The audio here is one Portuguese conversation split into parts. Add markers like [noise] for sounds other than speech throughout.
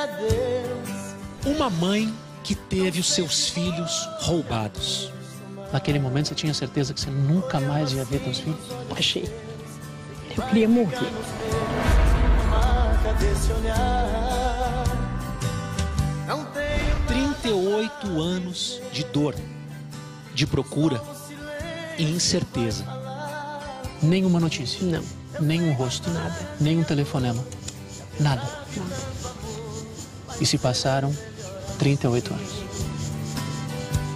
a Deus. Uma mãe que teve os seus filhos roubados. Naquele momento você tinha certeza que você nunca mais ia ver teus filhos? Achei. Eu queria morrer. Marca desse olhar. Não tenho 38 anos de dor, de procura e incerteza. Nenhuma notícia. Não. Nenhum rosto. Nada. Nenhum telefonema. Nada. Nada. E se passaram 38 anos.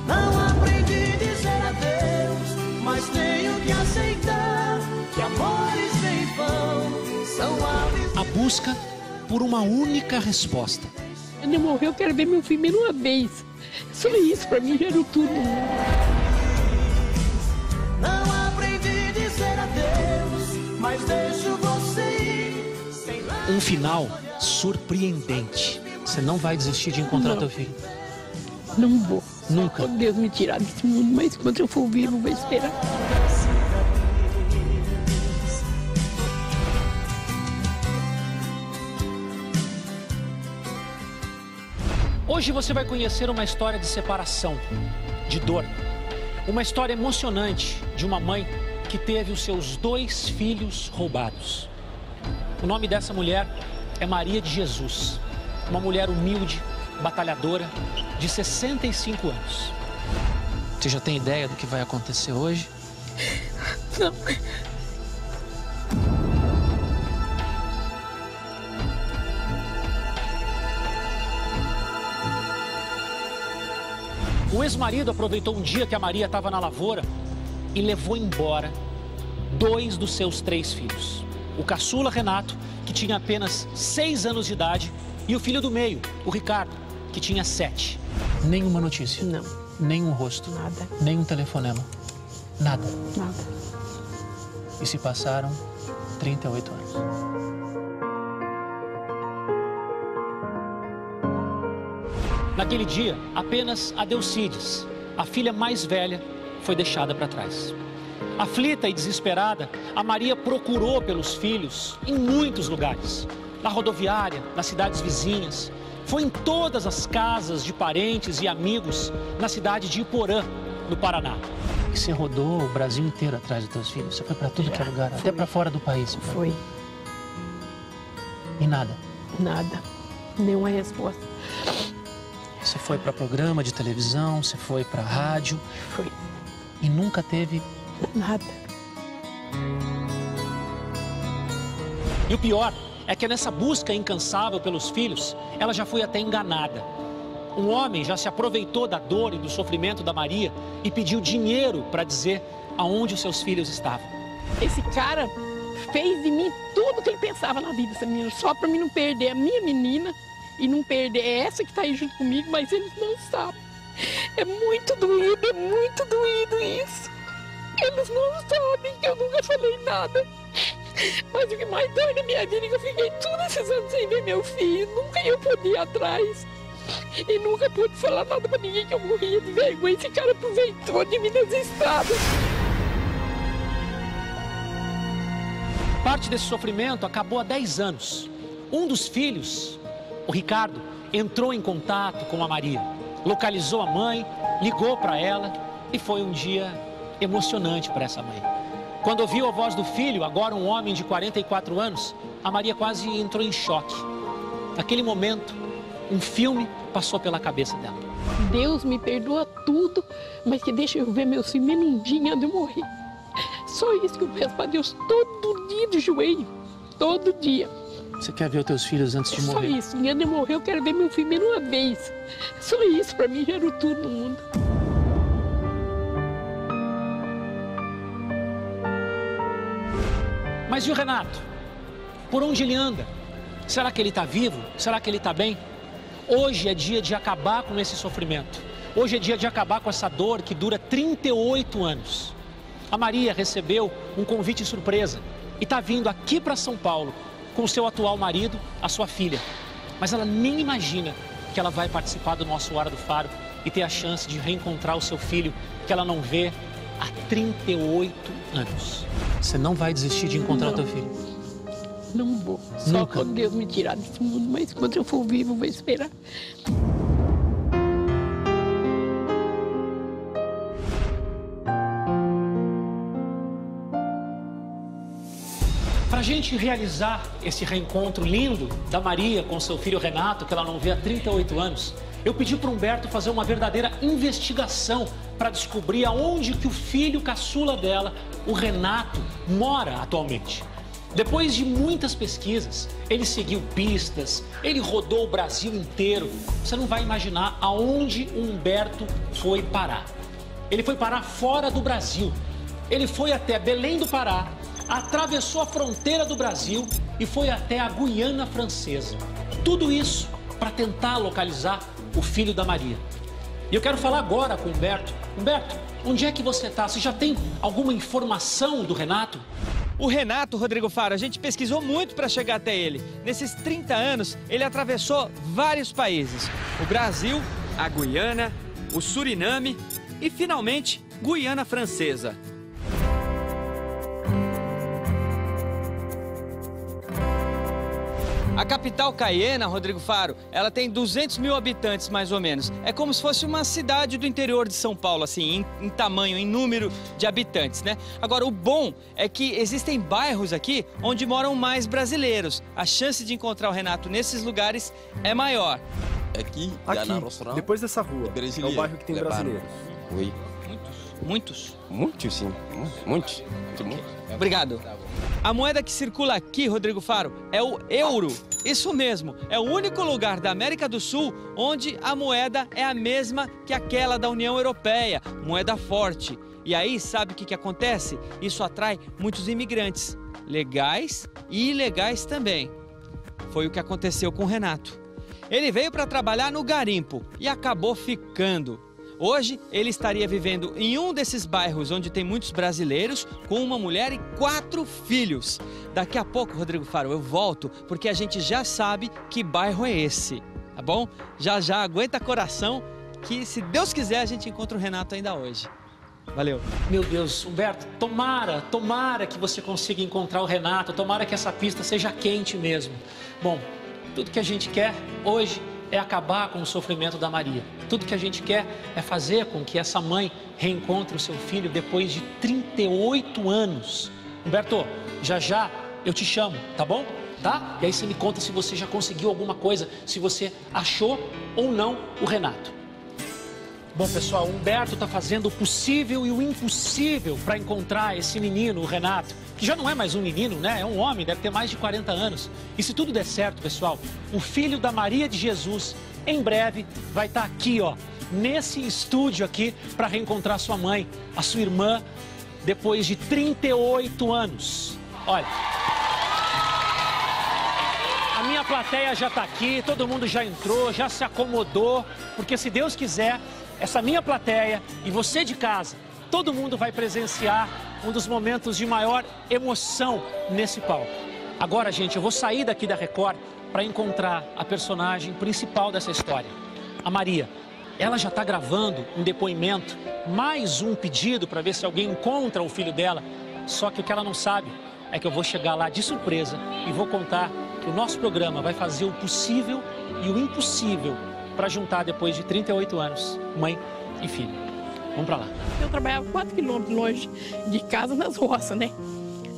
Não aprendi a dizer adeus, mas tenho que aceitar que amores sem vão são aves. A busca por uma única resposta. Ele morreu, eu quero ver meu filho menos uma vez. Só isso pra mim já era tudo. Não aprendi a dizer adeus, mas deixo você ir sem lá. Um final surpreendente. Você não vai desistir de encontrar Não. teu filho. Não vou. Nunca. Quando Deus me tirar desse mundo, mas enquanto eu for vivo, vou esperar. Hoje você vai conhecer uma história de separação, de dor. Uma história emocionante de uma mãe que teve os seus dois filhos roubados. O nome dessa mulher é Maria de Jesus, uma mulher humilde, batalhadora, de 65 anos. Você já tem ideia do que vai acontecer hoje? Não. O ex-marido aproveitou um dia que a Maria estava na lavoura e levou embora dois dos seus três filhos. O caçula Renato, que tinha apenas seis anos de idade, e o filho do meio, o Ricardo, que tinha sete. Nenhuma notícia. Não. Nenhum rosto. Nada. Nenhum telefonema. Nada. Nada. E se passaram 38 anos. Naquele dia, apenas a Delcides, a filha mais velha, foi deixada para trás. Aflita e desesperada, a Maria procurou pelos filhos em muitos lugares. Na rodoviária, nas cidades vizinhas. Foi em todas as casas de parentes e amigos na cidade de Iporã, no Paraná. E você rodou o Brasil inteiro atrás dos teus filhos? Você foi para tudo que é lugar, até para fora do país. Foi. E nada. Nada. Nenhuma resposta. Você foi para programa de televisão, você foi para rádio Foi. e nunca teve. Nada. E o pior é que nessa busca incansável pelos filhos, ela já foi até enganada. Um homem já se aproveitou da dor e do sofrimento da Maria e pediu dinheiro para dizer aonde os seus filhos estavam. Esse cara fez de mim tudo que ele pensava na vida, essa menina, só pra mim não perder a minha menina e não perder essa que tá aí junto comigo, mas eles não sabem. É muito doído, é muito doído isso. Eles não sabem que eu nunca falei nada. Mas o que mais dói na minha vida é que eu fiquei todos esses anos sem ver meu filho. Nunca eu podia ir atrás. E nunca pude falar nada pra ninguém que eu morria de vergonha. Esse cara aproveitou de mim nas estradas. Parte desse sofrimento acabou há 10 anos. Um dos filhos, o Ricardo, entrou em contato com a Maria, localizou a mãe, ligou para ela e foi um dia emocionante para essa mãe. Quando ouviu a voz do filho, agora um homem de 44 anos, a Maria quase entrou em choque. Naquele momento, um filme passou pela cabeça dela. Deus me perdoa tudo, mas que deixa eu ver meus filhos menos um dia antes de eu morrer. Só isso que eu peço para Deus todo dia de joelho. Todo dia. Você quer ver os teus filhos antes de Só morrer? isso. Antes de eu morrer, eu quero ver meu filho menos uma vez. Só isso para mim era tudo no mundo. Mas e o Renato? Por onde ele anda? Será que ele está vivo? Será que ele está bem? Hoje é dia de acabar com esse sofrimento. Hoje é dia de acabar com essa dor que dura 38 anos. A Maria recebeu um convite surpresa e está vindo aqui para São Paulo com o seu atual marido, a sua filha. Mas ela nem imagina que ela vai participar do nosso Hora do Faro e ter a chance de reencontrar o seu filho que ela não vê há 38 anos. Você não vai desistir de encontrar o teu filho. Não vou. Só Nunca. quando Deus me tirar desse mundo, mas quando eu for vivo, eu vou esperar. Para a gente realizar esse reencontro lindo da Maria com seu filho Renato, que ela não vê há 38 anos, eu pedi para Humberto fazer uma verdadeira investigação para descobrir aonde que o filho caçula dela, o Renato, mora atualmente. Depois de muitas pesquisas, ele seguiu pistas, ele rodou o Brasil inteiro. Você não vai imaginar aonde o Humberto foi parar. Ele foi parar fora do Brasil. Ele foi até Belém do Pará, atravessou a fronteira do Brasil e foi até a Guiana Francesa. Tudo isso para tentar localizar o filho da Maria. E eu quero falar agora com o Humberto. Humberto, onde é que você está? Você já tem alguma informação do Renato? O Renato Rodrigo Faro, a gente pesquisou muito para chegar até ele. Nesses 30 anos, ele atravessou vários países: o Brasil, a Guiana, o Suriname e, finalmente, Guiana Francesa. A capital Cayena, Rodrigo Faro, ela tem 200 mil habitantes mais ou menos. É como se fosse uma cidade do interior de São Paulo, assim, em, em tamanho, em número de habitantes, né? Agora, o bom é que existem bairros aqui onde moram mais brasileiros. A chance de encontrar o Renato nesses lugares é maior. Aqui, Aqui, depois dessa rua, é o bairro que tem brasileiros. Oui. Muitos. Muito, sim. Muito. Muito bom. Obrigado. A moeda que circula aqui, Rodrigo Faro, é o euro. Isso mesmo, é o único lugar da América do Sul onde a moeda é a mesma que aquela da União Europeia, moeda forte. E aí, sabe o que, que acontece? Isso atrai muitos imigrantes, legais e ilegais também. Foi o que aconteceu com o Renato. Ele veio para trabalhar no garimpo e acabou ficando. Hoje, ele estaria vivendo em um desses bairros onde tem muitos brasileiros, com uma mulher e quatro filhos. Daqui a pouco, Rodrigo Faro, eu volto, porque a gente já sabe que bairro é esse, tá bom? Já já aguenta coração, que se Deus quiser a gente encontra o Renato ainda hoje. Valeu. Meu Deus, Humberto, tomara, tomara que você consiga encontrar o Renato, tomara que essa pista seja quente mesmo. Bom, tudo que a gente quer hoje é acabar com o sofrimento da Maria. Tudo que a gente quer é fazer com que essa mãe reencontre o seu filho depois de 38 anos. Humberto, já já eu te chamo, tá bom? Tá? E aí você me conta se você já conseguiu alguma coisa, se você achou ou não o Renato. Bom, pessoal, Humberto está fazendo o possível e o impossível para encontrar esse menino, o Renato, que já não é mais um menino, né? É um homem, deve ter mais de 40 anos. E se tudo der certo, pessoal, o filho da Maria de Jesus, em breve, vai estar aqui, ó, nesse estúdio aqui, para reencontrar sua mãe, a sua irmã, depois de 38 anos. Olha. A minha plateia já está aqui, todo mundo já entrou, já se acomodou, porque se Deus quiser, essa minha plateia e você de casa, todo mundo vai presenciar um dos momentos de maior emoção nesse palco. Agora, gente, eu vou sair daqui da Record para encontrar a personagem principal dessa história, a Maria. Ela já está gravando um depoimento, mais um pedido para ver se alguém encontra o filho dela. Só que o que ela não sabe é que eu vou chegar lá de surpresa e vou contar que o nosso programa vai fazer o possível e o impossível para juntar depois de 38 anos mãe e filho. Vamos para lá. Eu trabalhava 4 quilômetros longe de casa, nas roças, né?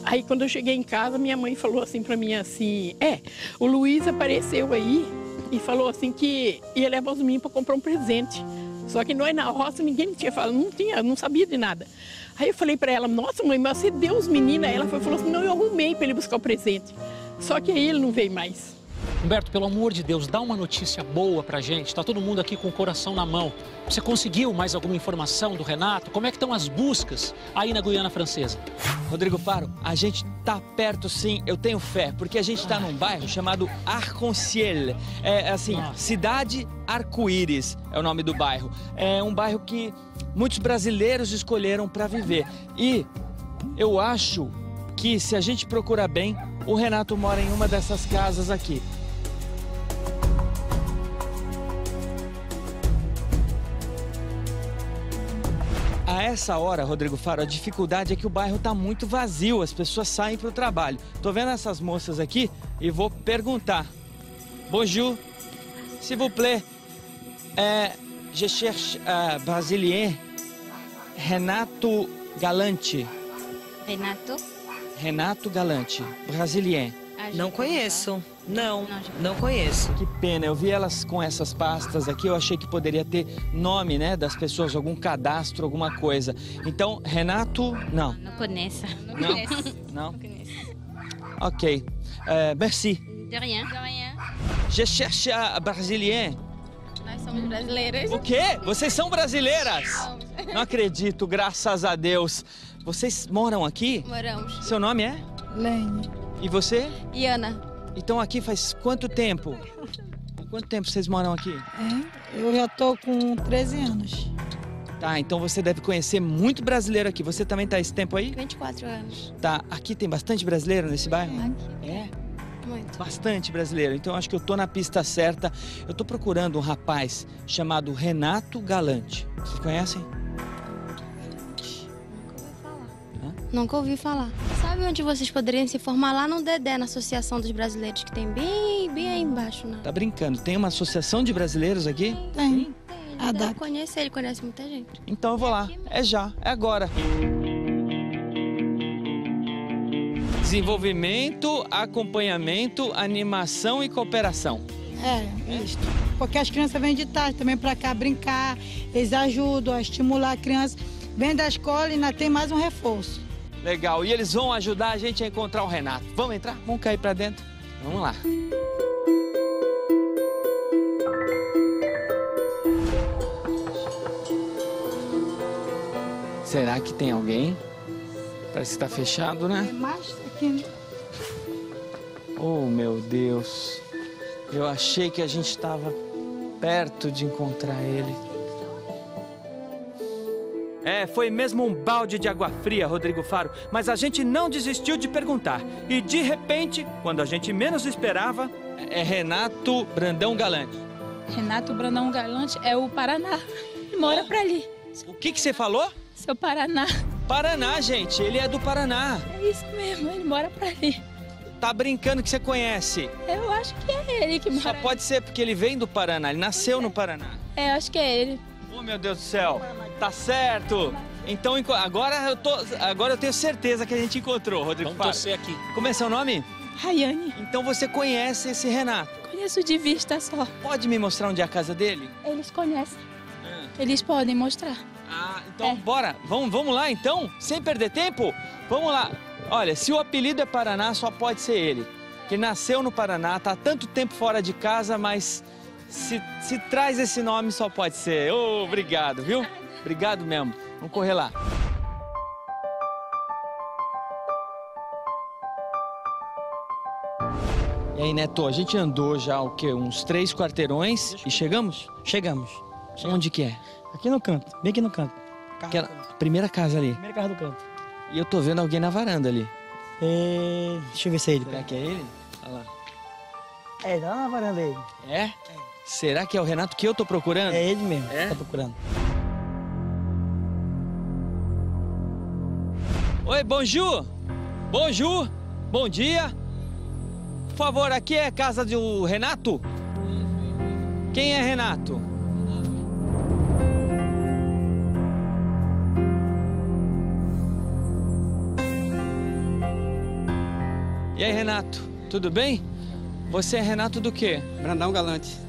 Aí quando eu cheguei em casa, minha mãe falou assim pra mim assim, é, o Luiz apareceu aí e falou assim que ia levar os meninos para comprar um presente. Só que nós na roça ninguém tinha falado, não tinha, não sabia de nada. Aí eu falei para ela, nossa mãe, mas você deu os meninos? Ela foi, falou assim, não, eu arrumei para ele buscar o presente. Só que aí ele não veio mais. Humberto, pelo amor de Deus, dá uma notícia boa pra gente. Tá todo mundo aqui com o coração na mão. Você conseguiu mais alguma informação do Renato? Como é que estão as buscas aí na Guiana Francesa? Rodrigo Faro, a gente tá perto sim, eu tenho fé, porque a gente tá num bairro chamado Arc-en-Ciel. É assim, Nossa. Cidade Arco-Íris é o nome do bairro. É um bairro que muitos brasileiros escolheram para viver. E eu acho que se a gente procurar bem, o Renato mora em uma dessas casas aqui. Ah, essa hora, Rodrigo Faro, a dificuldade é que o bairro tá muito vazio, as pessoas saem para o trabalho. Tô vendo essas moças aqui e vou perguntar. Bonjour, s'il vous plaît, é, je cherche uh, Brasilien Renato Galante. Renato? Renato Galante, Brasilien. Não conheço. Não, Não, não conheço. Que pena, eu vi elas com essas pastas aqui, eu achei que poderia ter nome, né, das pessoas, algum cadastro, alguma coisa. Então, Renato, não. Não conheço. Não Não? Não? Ok. Euh, merci. De rien. De rien. Je cherche a Brasilien. Nós somos brasileiras. O quê? Vocês são brasileiras? Não acredito, graças a Deus. Vocês moram aqui? Moramos. Seu nome é? Lene. E você? E Ana? Então aqui faz quanto tempo? Há quanto tempo vocês moram aqui? É, eu já tô com 13 anos. Tá, então você deve conhecer muito brasileiro aqui. Você também tá esse tempo aí? 24 anos. Tá, aqui tem bastante brasileiro nesse bairro? Aqui. É, Muito. bastante brasileiro. Então acho que eu tô na pista certa. Eu tô procurando um rapaz chamado Renato Galante. Vocês conhecem? Nunca ouvi falar. Sabe onde vocês poderiam se formar? Lá no Dedé, na Associação dos Brasileiros, que tem bem, bem aí embaixo. Né? Tá brincando? Tem uma associação de brasileiros aqui? Tem. Ele A deve DAP. conhecer, ele conhece muita gente. Então eu vou lá. É já, é agora. Desenvolvimento, acompanhamento, animação e cooperação. É, isso. Porque as crianças vêm de tarde também para cá brincar, eles ajudam a estimular a criança. Vem da escola e ainda tem mais um reforço. Legal. E eles vão ajudar a gente a encontrar o Renato. Vamos entrar? Vamos cair pra dentro? Vamos lá. Será que tem alguém? Parece que tá fechado, né? Oh, meu Deus. Eu achei que a gente estava perto de encontrar ele. É, foi mesmo um balde de água fria, Rodrigo Faro, mas a gente não desistiu de perguntar. E de repente, quando a gente menos esperava, é Renato Brandão Galante. Renato Brandão Galante é o Paraná. [laughs] Ele mora pra ali. O que que você falou? Seu Paraná. Paraná, gente, ele é do Paraná. É isso mesmo, ele mora pra ali. Tá brincando que você conhece. Eu acho que é ele que Só mora. pode ser porque ele vem do Paraná, ele nasceu no Paraná. É, acho que é ele. Oh, meu Deus do céu. Tá certo. Então, agora eu, tô, agora eu tenho certeza que a gente encontrou, Rodrigo Vamos Faro. torcer aqui. Como é seu nome? Rayane. Então você conhece esse Renato. Conheço de vista só. Pode me mostrar onde é a casa dele? Eles conhecem. Eles podem mostrar. Ah, então É. bora. Vamos, vamos lá então? Sem perder tempo? Vamos lá. Olha, se o apelido é Paraná, só pode ser ele. Que nasceu no Paraná, tá há tanto tempo fora de casa, mas se, se traz esse nome, só pode ser. Ô, obrigado, viu? Obrigado mesmo. Vamos correr lá. E aí, Neto, a gente andou já o quê? Uns três quarteirões e chegamos? Chegamos. Onde que é? Aqui no canto, bem aqui no canto. Aquela primeira casa ali. Primeira casa do canto. E eu tô vendo alguém na varanda ali. É... Deixa eu ver se é ele. Será que é ele? Olha lá. É, lá na varanda aí. É? Será que é o Renato que eu tô procurando? É ele mesmo, É? tá procurando. Oi, bonjour! Bonjour! Bom dia! Por favor, aqui é a casa do Renato? Quem é Renato? E aí, Renato, tudo bem? Você é Renato do quê? Brandão Galante.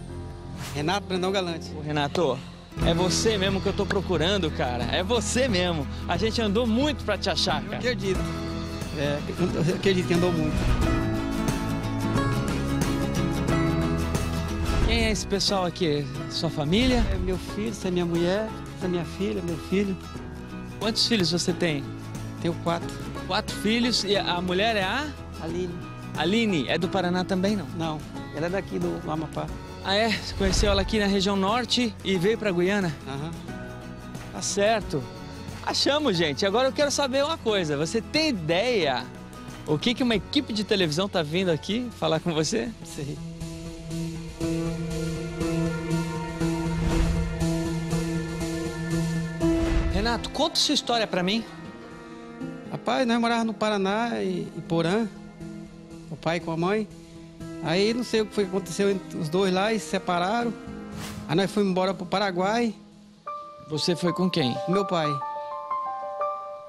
Renato Brandão Galante. Ô, Renato, é você mesmo que eu tô procurando, cara. É você mesmo. A gente andou muito pra te achar, Eu cara. acredito. É, eu acredito que andou muito. Quem é esse pessoal aqui? Sua família? É meu filho, essa é minha mulher, essa é minha filha, meu filho. Quantos filhos você tem? Tenho quatro. Quatro filhos e a mulher é a Aline. Aline. É do Paraná também, não? Não, ela é daqui do Amapá. Ah, é? Você conheceu ela aqui na região norte e veio pra Guiana? Aham. Tá certo. Achamos, gente. Agora eu quero saber uma coisa. Você tem ideia o que, que uma equipe de televisão tá vindo aqui falar com você? Renato, Renato, conta sua história para mim. Rapaz, nós morávamos no Paraná, em Porã, o pai com a mãe. Aí não sei o que foi que aconteceu entre os dois lá, e se separaram. Aí nós fomos embora pro Paraguai. Você foi com quem? Meu pai.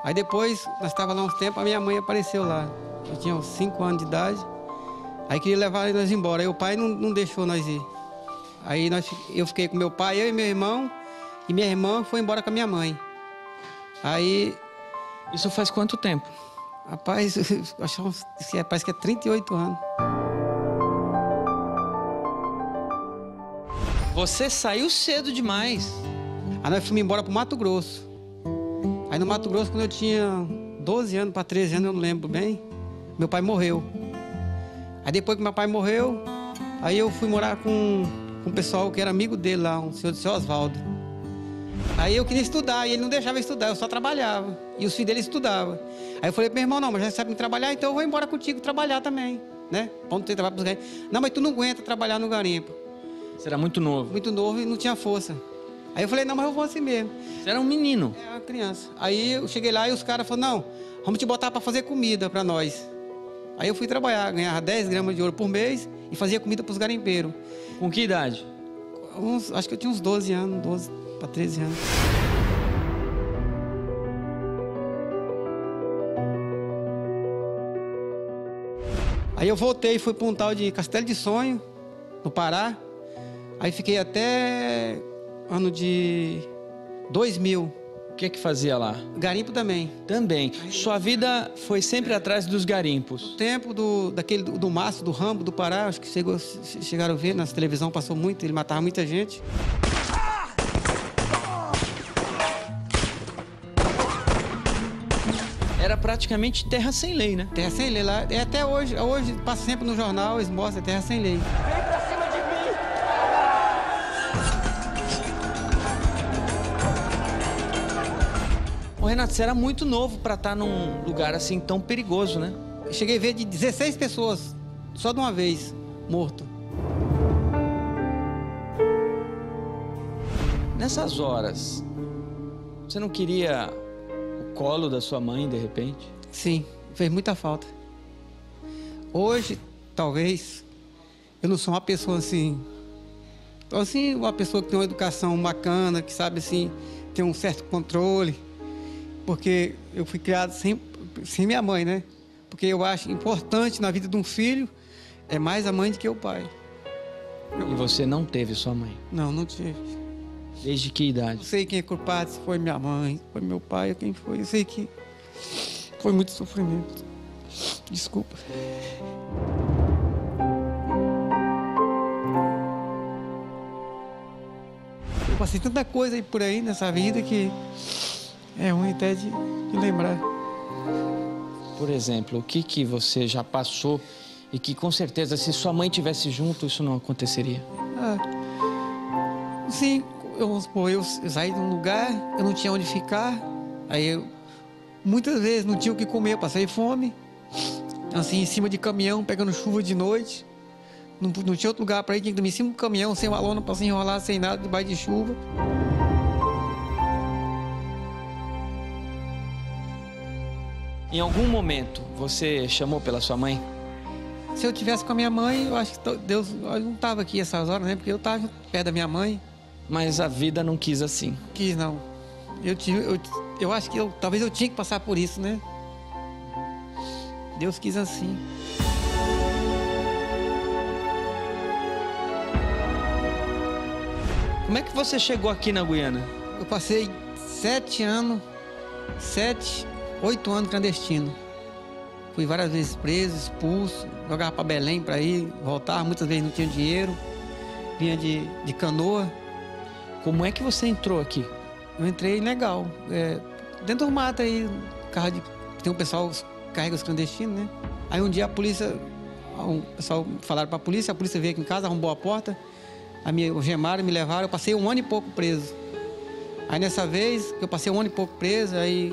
Aí depois, nós estávamos lá uns tempos, a minha mãe apareceu lá. Eu tinha uns 5 anos de idade. Aí queria levar nós embora. Aí o pai não, não deixou nós ir. Aí nós, eu fiquei com meu pai, eu e meu irmão. E minha irmã foi embora com a minha mãe. Aí. Isso faz quanto tempo? Rapaz, [laughs] acho que parece que é 38 anos. Você saiu cedo demais. Aí nós fomos embora pro Mato Grosso. Aí no Mato Grosso, quando eu tinha 12 anos para 13 anos, eu não lembro bem, meu pai morreu. Aí depois que meu pai morreu, aí eu fui morar com, com um pessoal que era amigo dele lá, um senhor do seu Oswaldo. Aí eu queria estudar e ele não deixava eu estudar, eu só trabalhava. E os filhos dele estudavam. Aí eu falei meu irmão, não, mas já sabe trabalhar, então eu vou embora contigo trabalhar também, né? Não ter trabalho pros garimpos. Não, mas tu não aguenta trabalhar no garimpo. Você era muito novo. Muito novo e não tinha força. Aí eu falei, não, mas eu vou assim mesmo. Você era um menino? É, uma criança. Aí eu cheguei lá e os caras falaram, não, vamos te botar para fazer comida para nós. Aí eu fui trabalhar, ganhava 10 gramas de ouro por mês e fazia comida para os garimpeiros. Com que idade? Uns, acho que eu tinha uns 12 anos, 12 para 13 anos. Aí eu voltei e fui para um tal de Castelo de Sonho, no Pará. Aí fiquei até ano de 2000. O que é que fazia lá? Garimpo também. Também. Sua vida foi sempre atrás dos garimpos. Tempo do daquele do, do Márcio, do Rambo, do Pará, acho que chegou, chegaram a ver na televisão, passou muito, ele matava muita gente. Era praticamente terra sem lei, né? Terra sem lei lá. É até hoje, hoje passa sempre no jornal, eles mostram terra sem lei. Renato, você era muito novo para estar num lugar assim tão perigoso, né? Eu cheguei a ver de 16 pessoas, só de uma vez, morto. Nessas horas, você não queria o colo da sua mãe de repente? Sim, fez muita falta. Hoje, talvez, eu não sou uma pessoa assim. Assim, uma pessoa que tem uma educação bacana, que sabe assim, ter um certo controle. Porque eu fui criado sem, sem minha mãe, né? Porque eu acho importante na vida de um filho é mais a mãe do que o pai. E você não teve sua mãe? Não, não tive. Desde que idade? Não sei quem é culpado, se foi minha mãe, foi meu pai, quem foi. Eu sei que foi muito sofrimento. Desculpa. Eu passei tanta coisa por aí nessa vida que é ruim até de, de lembrar. Por exemplo, o que, que você já passou e que com certeza se sua mãe tivesse junto isso não aconteceria? Ah, sim, eu, vamos supor, eu, eu saí de um lugar, eu não tinha onde ficar, aí eu muitas vezes não tinha o que comer, eu passei fome, assim, em cima de caminhão, pegando chuva de noite, não, não tinha outro lugar para ir, tinha que dormir em cima do caminhão, sem uma lona para se enrolar, sem nada, debaixo de chuva. Em algum momento você chamou pela sua mãe? Se eu tivesse com a minha mãe, eu acho que Deus eu não estava aqui essas horas, né? Porque eu estava perto da minha mãe. Mas a vida não quis assim. Quis não. Eu tive, eu, eu acho que eu, talvez eu tinha que passar por isso, né? Deus quis assim. Como é que você chegou aqui na Guiana? Eu passei sete anos, sete, oito anos clandestino. Fui várias vezes preso, expulso, jogava para Belém para ir, voltava, muitas vezes não tinha dinheiro, vinha de, de canoa. Como é que você entrou aqui? Eu entrei legal, é, dentro do mato aí, carro de, tem um pessoal que carrega os clandestinos, né? Aí um dia a polícia, o pessoal falaram para a polícia, a polícia veio aqui em casa, arrombou a porta, a minha, gemaram, me levaram, eu passei um ano e pouco preso. Aí nessa vez, que eu passei um ano e pouco preso, aí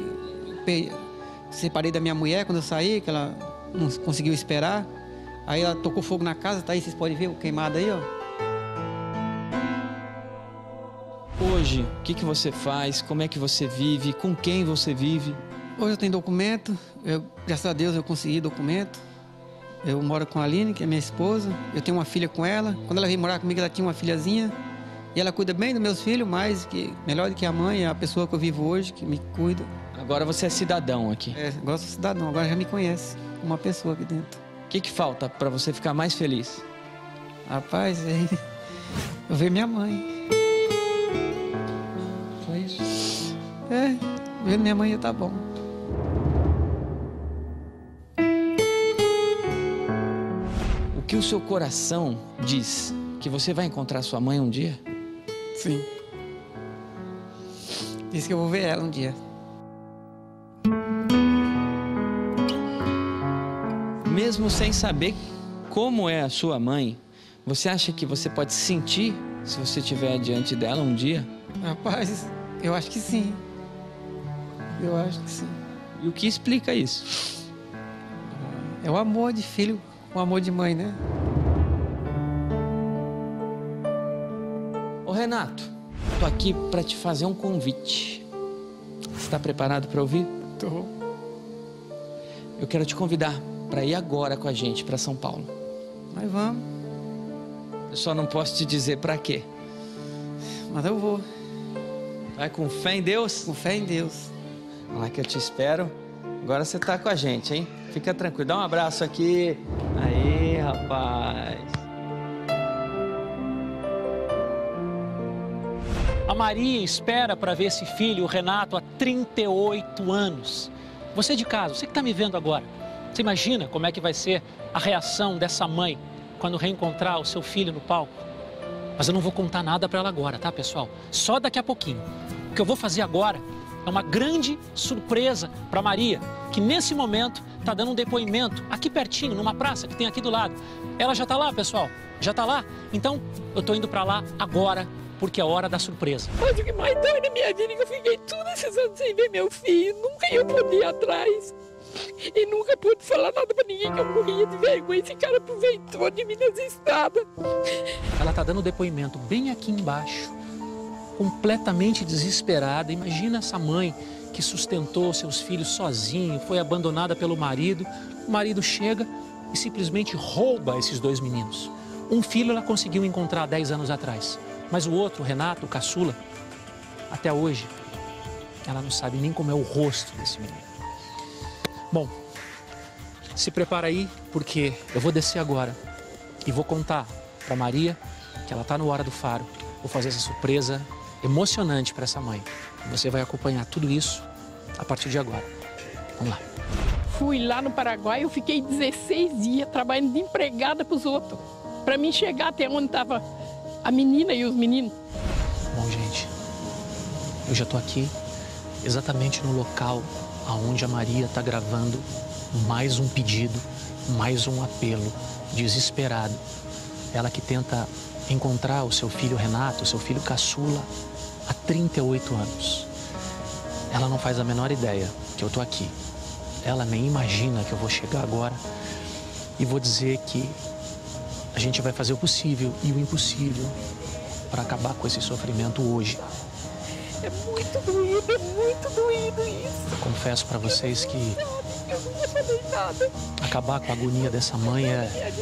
separei da minha mulher quando eu saí, que ela não conseguiu esperar. Aí ela tocou fogo na casa, tá aí, vocês podem ver o queimado aí, ó. Hoje, o que, que você faz? Como é que você vive? Com quem você vive? Hoje eu tenho documento, eu, graças a Deus eu consegui documento. Eu moro com a Aline, que é minha esposa. Eu tenho uma filha com ela. Quando ela veio morar comigo, ela tinha uma filhazinha. E ela cuida bem dos meus filhos, mais que melhor do que a mãe, é a pessoa que eu vivo hoje, que me cuida. Agora você é cidadão aqui. É, agora sou cidadão, agora já me conhece, uma pessoa aqui dentro. O que, que falta para você ficar mais feliz? Rapaz, é... [laughs] eu ver minha mãe. Só isso? É, vendo minha mãe já tá bom. O que o seu coração diz? Que você vai encontrar sua mãe um dia? Sim. Diz que eu vou ver ela um dia. Mesmo sem saber como é a sua mãe, você acha que você pode sentir se você estiver diante dela um dia? Rapaz, eu acho que sim. Eu acho que sim. E o que explica isso? É o amor de filho com o amor de mãe, né? Ô Renato, tô aqui para te fazer um convite. Está preparado para ouvir? Tô. Eu quero te convidar para ir agora com a gente para São Paulo. Mas vamos. Eu só não posso te dizer para quê. Mas eu vou. Vai com fé em Deus? Com fé em Deus. Vamos lá que eu te espero. Agora você tá com a gente, hein? Fica tranquilo. Dá um abraço aqui. Aí, rapaz. A Maria espera para ver esse filho, o Renato, há 38 anos. Você de casa, você que está me vendo agora, você imagina como é que vai ser a reação dessa mãe quando reencontrar o seu filho no palco? Mas eu não vou contar nada para ela agora, tá, pessoal? Só daqui a pouquinho. O que eu vou fazer agora é uma grande surpresa para Maria, que nesse momento está dando um depoimento aqui pertinho, numa praça que tem aqui do lado. Ela já está lá, pessoal? Já está lá? Então, eu estou indo para lá agora porque é hora da surpresa. Mas o que mais dói na minha vida é que eu fiquei todos esses anos sem ver meu filho. Nunca eu podia ir atrás. E nunca pude falar nada pra ninguém que eu morria de vergonha. Esse cara aproveitou de mim nas estradas. Ela tá dando depoimento bem aqui embaixo, completamente desesperada. Imagina essa mãe que sustentou seus filhos sozinho, foi abandonada pelo marido. O marido chega e simplesmente rouba esses dois meninos. Um filho ela conseguiu encontrar 10 anos atrás. Mas o outro, Renato, o caçula, até hoje, ela não sabe nem como é o rosto desse menino. Bom, se prepara aí, porque eu vou descer agora e vou contar para Maria que ela está no Hora do Faro. Vou fazer essa surpresa emocionante para essa mãe. Você vai acompanhar tudo isso a partir de agora. Vamos lá. Fui lá no Paraguai, eu fiquei 16 dias trabalhando de empregada para os outros. Para mim chegar até onde estava a menina e os meninos. Bom, gente, eu já estou aqui exatamente no local aonde a Maria está gravando mais um pedido, mais um apelo desesperado. Ela que tenta encontrar o seu filho Renato, o seu filho caçula, há 38 anos. Ela não faz a menor ideia que eu estou aqui. Ela nem imagina que eu vou chegar agora e vou dizer que a gente vai fazer o possível e o impossível para acabar com esse sofrimento hoje. É muito doído, é muito doído isso. Eu confesso para vocês que Eu nada. acabar com a agonia dessa mãe é,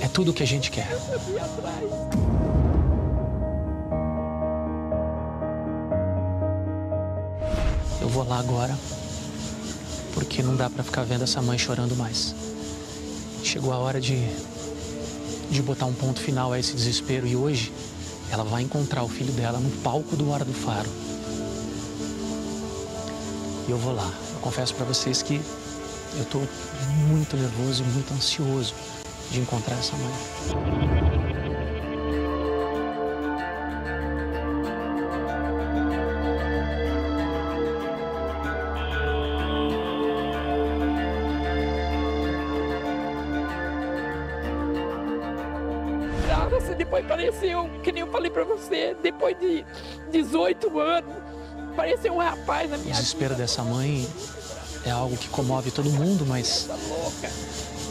é tudo o que a gente quer. Eu vou lá agora, porque não dá para ficar vendo essa mãe chorando mais. Chegou a hora de, de botar um ponto final a esse desespero e hoje ela vai encontrar o filho dela no palco do Hora do Faro. E eu vou lá. Eu confesso para vocês que eu tô muito nervoso e muito ansioso de encontrar essa mãe. Você, depois de 18 anos, apareceu um rapaz na O minha desespero dessa mãe é algo que comove todo mundo, mas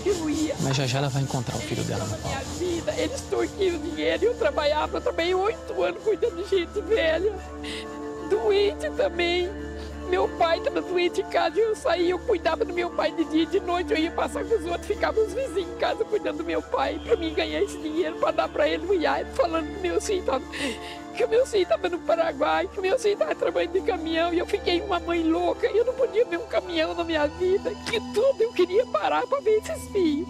vida ia. Mas já já ela vai encontrar o filho dela no Minha vida, eles extorquiam dinheiro. Eu trabalhava, eu trabalhei oito anos cuidando de gente velha. Doente também. Meu pai estava doente em casa eu saía, eu cuidava do meu pai de dia e de noite. Eu ia passar com os outros, ficava os vizinhos em casa cuidando do meu pai, para mim ganhar esse dinheiro, para dar para ele no IAE, falando que meu filho estava que o meu filho estava no Paraguai, que o meu filho estava trabalhando de caminhão e eu fiquei uma mãe louca. Eu não podia ver um caminhão na minha vida, que tudo eu queria parar para ver esses filhos.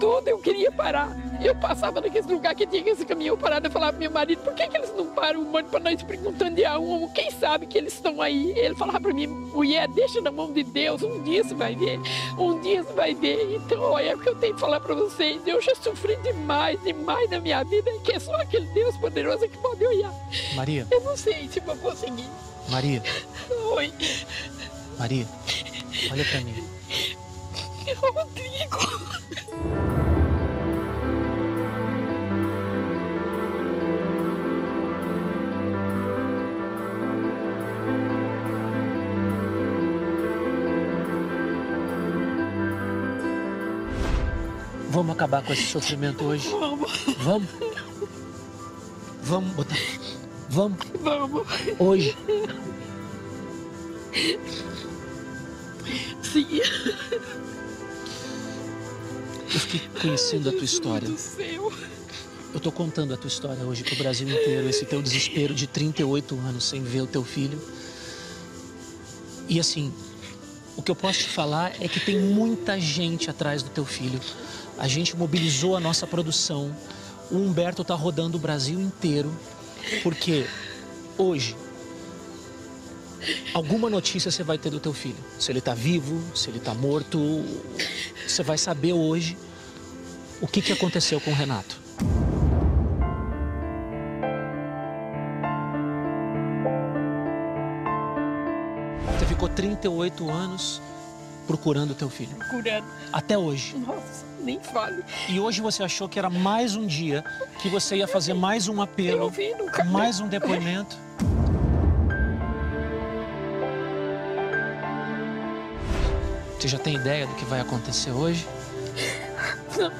Tudo eu queria parar. Eu passava naquele lugar que tinha esse caminhão parado e falava pro meu marido, por que, que eles não param um monte para nós perguntando de a um? Quem sabe que eles estão aí? Ele falava para mim, mulher, deixa na mão de Deus, um dia você vai ver, um dia você vai ver. Então, olha, é o que eu tenho que falar para vocês, eu já sofri demais, demais na minha vida, que é só aquele Deus poderoso que pode olhar. Maria. Eu não sei se vou conseguir. Maria. Oi. Maria, olha para mim. Rodrigo. Vamos acabar com esse sofrimento hoje? Vamos. Vamos? Vamos botar. Vamos? Vamos. Hoje. Sim. Eu fiquei conhecendo a tua história. Do céu. Eu tô contando a tua história hoje pro Brasil inteiro, esse teu desespero de 38 anos sem ver o teu filho. E assim, o que eu posso te falar é que tem muita gente atrás do teu filho. A gente mobilizou a nossa produção. O Humberto tá rodando o Brasil inteiro, porque hoje alguma notícia você vai ter do teu filho. Se ele tá vivo, se ele tá morto, você vai saber hoje o que, que aconteceu com o Renato. Você ficou 38 anos procurando o teu filho. Procurando. Até hoje. Nossa, nem fale. E hoje você achou que era mais um dia que você ia fazer mais um apelo, Eu vi, nunca- mais um depoimento. Você já tem ideia do que vai acontecer hoje? Não.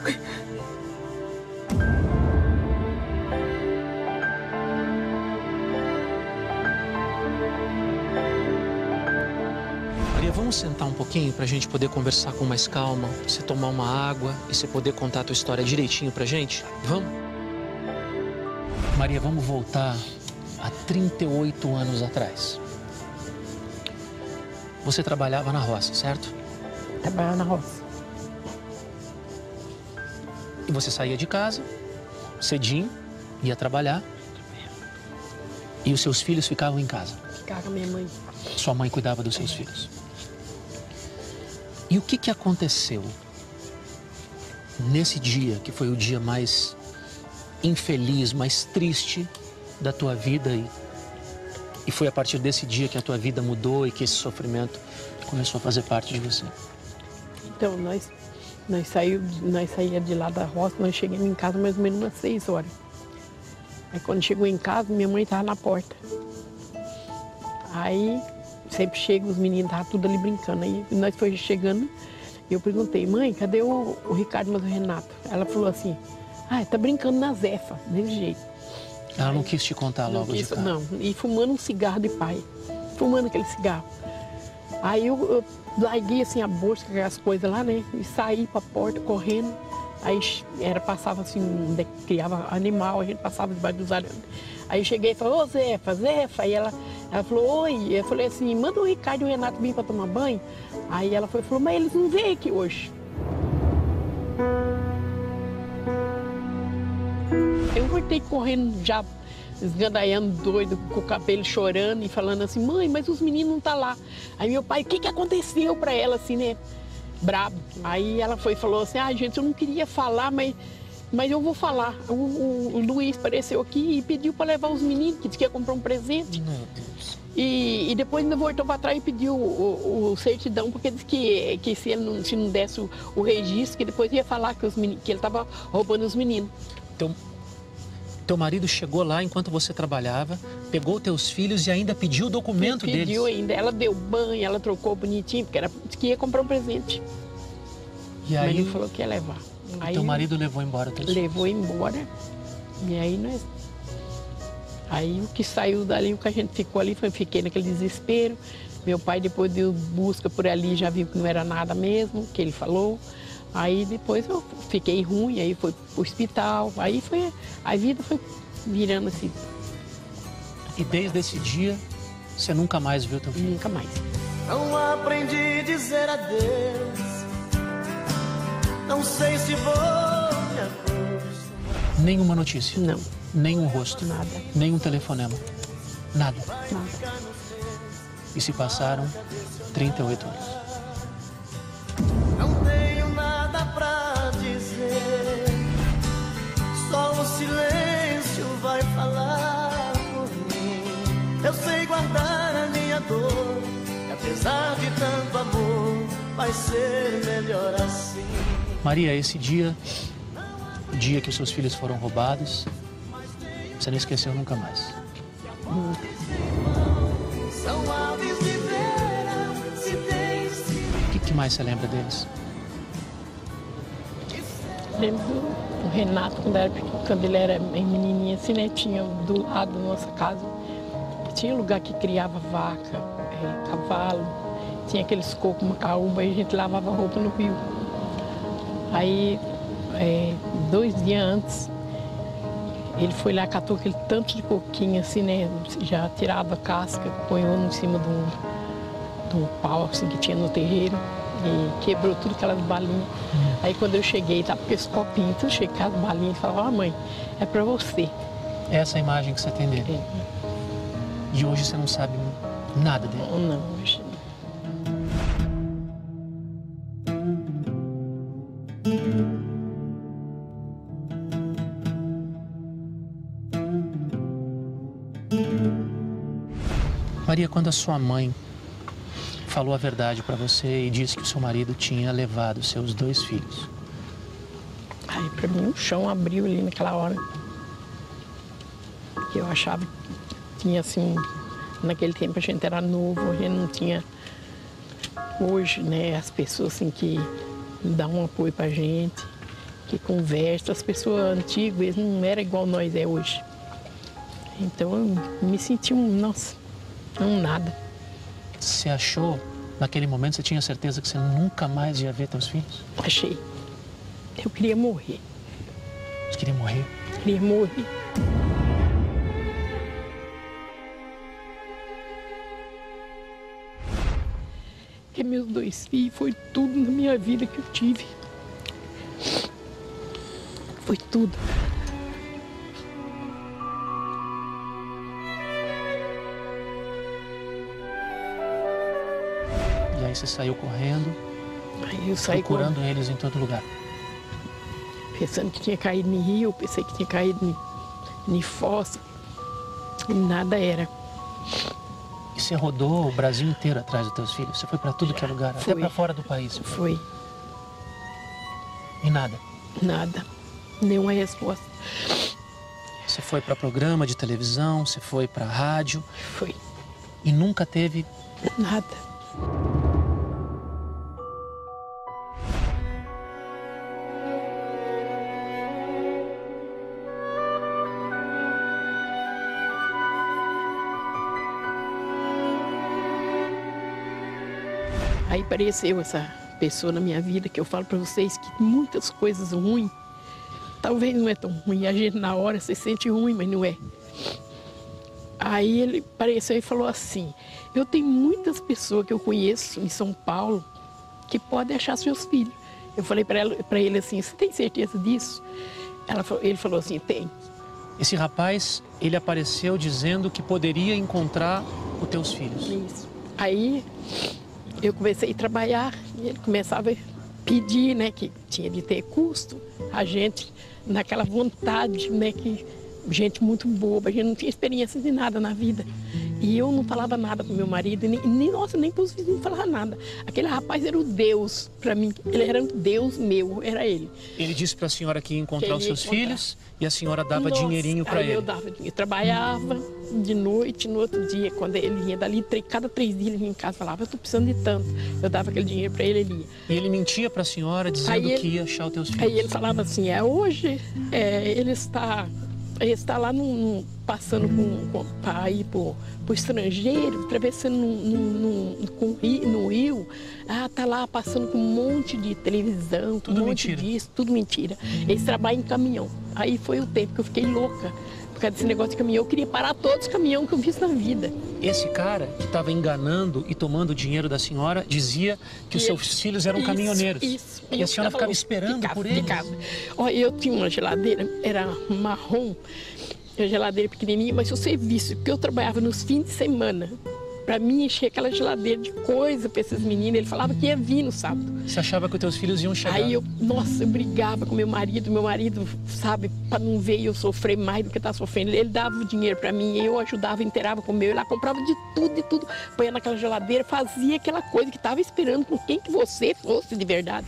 Vamos sentar um pouquinho para a gente poder conversar com mais calma, você tomar uma água e você poder contar a tua história direitinho pra gente? Vamos? Maria, vamos voltar a 38 anos atrás. Você trabalhava na roça, certo? Trabalhava na roça. E você saía de casa, cedinho, ia trabalhar. E os seus filhos ficavam em casa. Ficava com a minha mãe. Sua mãe cuidava dos seus filhos. E o que, que aconteceu nesse dia, que foi o dia mais infeliz, mais triste da tua vida? E, e foi a partir desse dia que a tua vida mudou e que esse sofrimento começou a fazer parte de você. Então, nós, nós saímos nós saía de lá da roça, nós chegamos em casa mais ou menos umas seis horas. Aí quando chegou em casa, minha mãe estava na porta. Aí sempre chega, os meninos estavam tudo ali brincando. Aí nós foi chegando e eu perguntei, mãe, cadê o, o Ricardo mas o Renato? Ela falou assim, ah, tá brincando na Zefa, desse jeito. Ela não quis te contar Não logo quis- de cara. Não, e fumando um cigarro de pai. Fumando aquele cigarro. Aí eu, eu larguei assim a bolsa, com as coisas lá, né? E saí pra porta correndo. Aí era, passava assim, criava animal, a gente passava debaixo dos arames. Aí cheguei e falei, ô Zefa, Zefa. Aí ela, ela falou, oi. Eu falei assim, manda o Ricardo e o Renato vir pra tomar banho. Aí ela foi, falou, mas eles não vêm aqui hoje. Eu voltei correndo já, esgandaiando doido, com o cabelo chorando e falando assim, mãe, mas os meninos não estão lá. Aí meu pai, o que, que aconteceu para ela, assim, né? Brabo. Aí ela foi falou assim, ah, gente, eu não queria falar, mas, mas eu vou falar. O, o- o Luiz apareceu aqui e pediu para levar os meninos, que disse que ia comprar um presente. Meu Deus. E, e depois ainda voltou para trás e pediu o, o- certidão, porque disse que, que se ele não, se não desse o, o registro, que depois ia falar que, os meni- que ele estava roubando os meninos. Teu, teu marido chegou lá enquanto você trabalhava, pegou teus filhos e ainda pediu o documento pediu deles. ainda. Ela deu banho, ela trocou bonitinho, porque era que ia comprar um presente. E aí- Mas não falou que ia levar. Aí Teu marido levou embora teus levou embora. E aí nós. Aí o que saiu dali, o que a gente ficou ali, foi fiquei naquele desespero. Meu pai depois deu busca por ali, já viu que não era nada mesmo, que ele falou. Aí depois eu fiquei ruim, aí foi pro hospital. Aí foi. A vida foi virando assim, E desde esse dia, você nunca mais viu teu filho? nunca mais. Não aprendi a dizer adeus. Não sei se vou me acostumar. Nenhuma notícia? Não. Nenhum rosto? Nada. Nenhum telefonema? Nada? Nada. E se passaram 38 anos. Não tenho nada pra dizer. Só o silêncio vai falar por mim. Eu sei guardar a minha dor. E apesar de tanto amor, vai ser melhor assim. Maria, esse dia, o dia que os seus filhos foram roubados, você não esqueceu nunca mais. O que, que mais você lembra deles? Lembro do Renato, quando, era, quando ele era bem menininho, assim, né? Tinha do lado da nossa casa, tinha lugar que criava vaca, eh, cavalo, tinha aqueles cocos, macaúba, e a gente lavava roupa no rio. Aí, eh, dois dias antes, ele foi lá, catou aquele tanto de coquinho, assim, né? Já tirava a casca, ponhou em cima de um, de um pau, assim, que tinha no terreiro. E quebrou tudo aquelas balinhas. Aí quando eu cheguei, tava com aqueles copinhos, tudo cheio com as balinhas. Ele falava, ó mãe, é pra você. Essa é a imagem que você tem dele. E hoje você não sabe nada dele. Não, hoje Maria, quando a sua mãe falou a verdade pra você e disse que o seu marido tinha levado seus dois filhos, Aí pra mim o chão abriu ali naquela hora. Que eu achava que tinha assim, naquele tempo a gente era novo, a gente não tinha hoje, né, as pessoas assim que dão um apoio pra gente, que conversam, as pessoas antigas, eles não eram igual nós é hoje. Então eu me senti um, nossa, um nada. você achou, naquele momento, você tinha certeza que você nunca mais ia ver teus filhos? Achei. Eu queria morrer. Você queria morrer? Queria morrer. Porque meus dois filhos foi tudo na minha vida que eu tive. Foi tudo. Você saiu correndo, eu saí procurando eles em todo lugar. pensando que tinha caído no rio, pensei que tinha caído em fossa. E nada era. E você rodou o Brasil inteiro atrás dos teus filhos? Você foi pra tudo que é lugar, até Fui. pra fora do país? Foi. E nada? Nada. Nenhuma resposta. Você foi pra programa de televisão, você foi pra rádio? Foi. E nunca teve Nada. Apareceu essa pessoa na minha vida que eu falo para vocês que muitas coisas ruins, talvez não é tão ruim, a gente na hora se sente ruim, mas não é. Aí ele apareceu e falou assim: Eu tenho muitas pessoas que eu conheço em São Paulo que podem achar seus filhos. Eu falei para ele assim: Você tem certeza disso? Ela, ele falou assim: Tem. Esse rapaz, ele apareceu dizendo que poderia encontrar os teus filhos. Isso. Aí eu comecei a trabalhar e ele começava a pedir, né, que tinha de ter custo, a gente naquela vontade, né, que gente muito boba, a gente não tinha experiência de nada na vida. E eu não falava nada pro meu marido, nem, nem nossa, nem pros vizinhos falava nada. Aquele rapaz era o Deus para mim, ele era um Deus meu, era ele. Ele disse para a senhora que ia encontrar Que os seus encontrar. filhos e a senhora dava Nossa, dinheirinho para ele. Eu dava dinheiro, trabalhava de noite, no outro dia, quando ele vinha dali, cada três dias ele vinha em casa e falava, eu tô precisando de tanto. Eu dava aquele dinheiro para ele, ele ia. E ele mentia para a senhora dizendo ele- que ia achar os teus filhos. Aí ele falava assim, é hoje, é, ele está, ele está lá num- num- passando com, com para ir pro, pro estrangeiro, atravessando num, com no rio, ah, tá lá passando com um monte de televisão, Tudo um monte mentira. disso, tudo mentira. Eles trabalham em caminhão. Aí foi o tempo que eu fiquei louca. Por causa desse negócio de caminhão, eu queria parar todos os caminhões que eu fiz na vida. Esse cara que estava enganando e tomando o dinheiro da senhora dizia que os E seus ele- filhos eram Isso, caminhoneiros. Isso. E a senhora ficava esperando ficava, por eles. Ficava. Olha, eu tinha uma geladeira, era marrom, a geladeira pequenininha, mas se você visse que eu trabalhava nos fins de semana, para mim encher aquela geladeira de coisa para esses meninos, ele falava que ia vir no sábado. Você achava que os teus filhos iam chegar? Aí eu, nossa, eu brigava com meu marido, meu marido, sabe, para não ver eu sofrer mais do que tá sofrendo. Ele dava o dinheiro para mim, eu ajudava, inteirava com o meu, ele lá comprava de tudo, de tudo, põe naquela geladeira, fazia aquela coisa que tava esperando com quem que você fosse de verdade.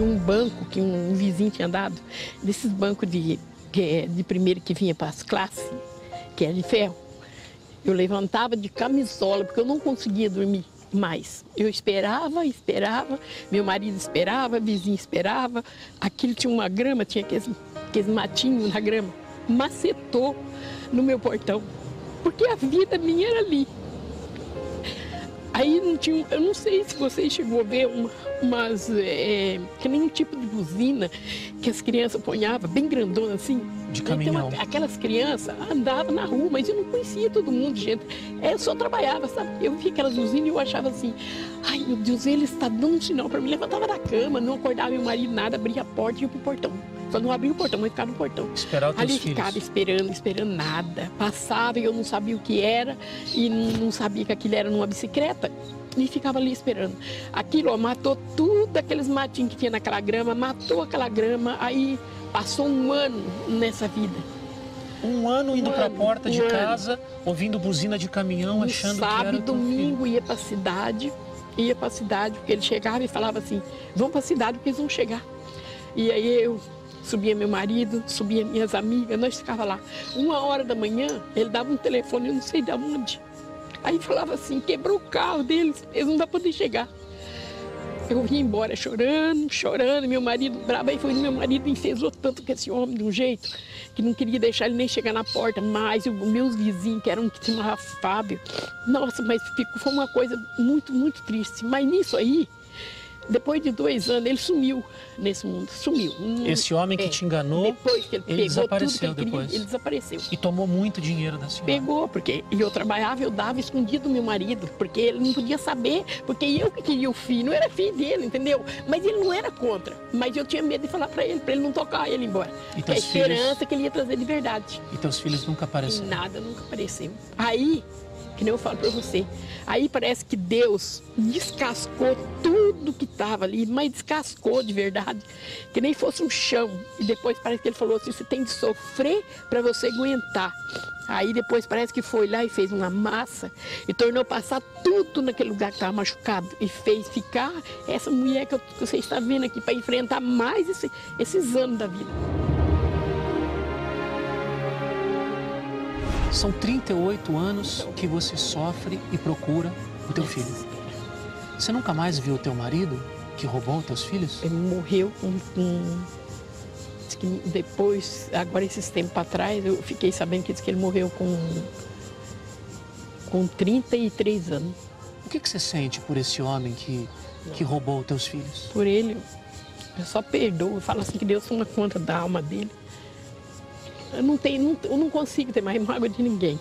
Tinha um banco que um, vizinho tinha dado, desses bancos de, de primeiro que vinha para as classes, que era de ferro. Eu levantava de camisola, porque eu não conseguia dormir mais. Eu esperava, esperava, meu marido esperava, vizinho esperava. Aquilo tinha uma grama, tinha aqueles, aqueles matinhos na grama. Macetou no meu portão, porque a vida minha era ali. Aí não tinha, eu não sei se vocês chegou a ver uma, umas, é, que nem um tipo de buzina que as crianças ponhavam, bem grandona assim. De Então, caminhão. a- aquelas crianças andavam na rua, mas eu não conhecia todo mundo, gente. É, Eu só trabalhava, sabe? Eu via aquelas buzinas e eu achava assim, ai meu Deus, ele está dando um sinal para mim. Levantava da cama, não acordava meu marido, nada, abria a porta e ia pro portão. Só não abria o portão, mas ficava no portão. Esperar os Ali filhos. ficava esperando, esperando nada. Passava e eu não sabia o que era e não, não sabia que aquilo era numa bicicleta. E ficava ali esperando. Aquilo ó, matou tudo aqueles matinhos que tinha naquela grama, matou aquela grama. Aí passou um ano nessa vida. Um ano indo Um para a porta um de ano. casa, ouvindo buzina de caminhão, No achando que sábado era e teu filho. domingo ia para a cidade, ia para a cidade, porque ele chegava e falava assim: vão para a cidade porque eles vão chegar. E aí eu subia meu marido, subia minhas amigas, nós ficava lá. Uma hora da manhã, ele dava um telefone, eu não sei de onde. Aí falava assim: quebrou o carro deles, eles não vão poder chegar. Eu vim embora chorando, chorando, meu marido bravo, aí foi meu marido enfesou tanto com esse homem de um jeito que não queria deixar ele nem chegar na porta mais. Os meus vizinhos, que eram que se chamava Fábio, nossa, mas ficou, foi uma coisa muito, muito triste. Mas nisso aí, depois de dois anos, ele sumiu nesse mundo, sumiu. Esse homem que é, te enganou, depois que ele, ele desapareceu que ele queria, depois. ele desapareceu. E tomou muito dinheiro da senhora. Pegou, porque eu trabalhava, eu dava escondido do meu marido, porque ele não podia saber, porque eu que queria o filho, não era filho dele, entendeu? Mas ele não era contra. Mas eu tinha medo de falar pra ele, pra ele não tocar ele embora. E a teus filhos? esperança que ele ia trazer de verdade. E teus filhos nunca apareceram. nada nunca apareceu. Aí, que nem eu falo pra você, aí parece que Deus descascou tudo que tava ali, mas descascou de verdade, que nem fosse um chão. E depois parece que ele falou assim: você tem de sofrer para você aguentar. Aí depois parece que foi lá e fez uma massa e tornou passar tudo naquele lugar que estava machucado e fez ficar essa mulher que você está vendo aqui para enfrentar mais esse- esses anos da vida. São 38 anos que você sofre e procura o teu filho. Você nunca mais viu o teu marido que roubou os teus filhos? Ele morreu com, com- depois, agora esses tempos atrás, eu fiquei sabendo que diz que ele morreu com com 33 anos. O que, que você sente por esse homem que, que roubou os teus filhos? Por ele, eu só perdoo, eu falo assim que Deus toma conta da alma dele. Eu não, tenho, não, eu não consigo ter mais mágoa de ninguém.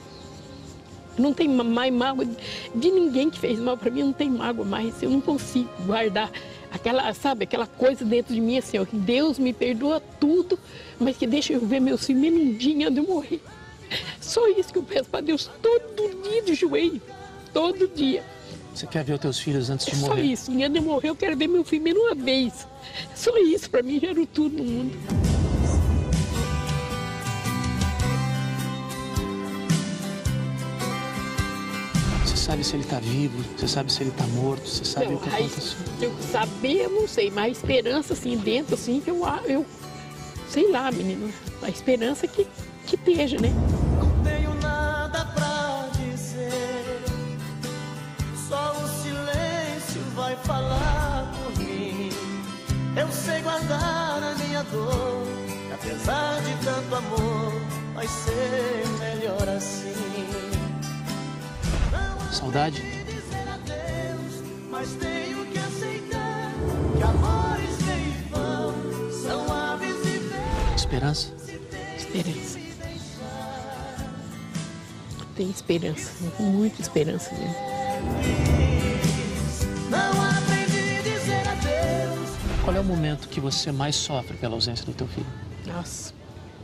Eu não tenho mais mágoa de, de ninguém que fez mal para mim, eu não tenho mágoa mais. Eu não consigo guardar aquela, sabe, aquela coisa dentro de mim assim, ó, que Deus me perdoa tudo, mas que deixa eu ver meus filhos mesmo dia antes de eu morrer. Só isso que eu peço para Deus todo dia de joelho, todo dia. Você quer ver os teus filhos antes de É só morrer? isso, antes de eu morrer eu quero ver meu filho menos uma vez. Só isso, para mim já era tudo no mundo. Sabe se ele está vivo, você sabe se ele está morto, você sabe Não, o que aí, aconteceu. eu saber, eu não sei, mas a esperança assim dentro, assim, que eu, eu sei lá, menino, a esperança que, que esteja, né? tenho nada pra dizer. Só o silêncio vai falar por mim. Eu sei guardar a minha dor. que Apesar de tanto amor, vai ser melhor assim. Saudade? Dizer adeus, mas tenho que aceitar que amores vêm e vão, são aves e vêm. Esperança? Esperança. Tem esperança, muita esperança mesmo. Qual é o momento que você mais sofre pela ausência do teu filho? Nossa,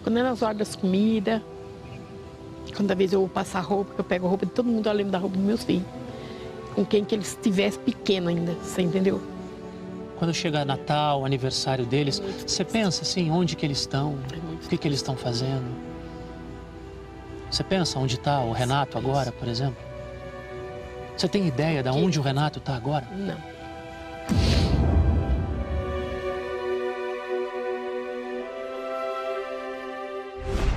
quando é nas horas das comidas, quando às vezes eu vou passar roupa, eu pego a roupa de todo mundo, eu lembro da roupa dos meus filhos. Com quem que eles estivessem pequeno ainda, você entendeu? Quando chega Natal, aniversário deles, você pensa assim, onde que eles estão? É O que que eles estão fazendo? Você pensa onde está o Renato agora, por exemplo? Você tem ideia de onde o Renato está agora? Não.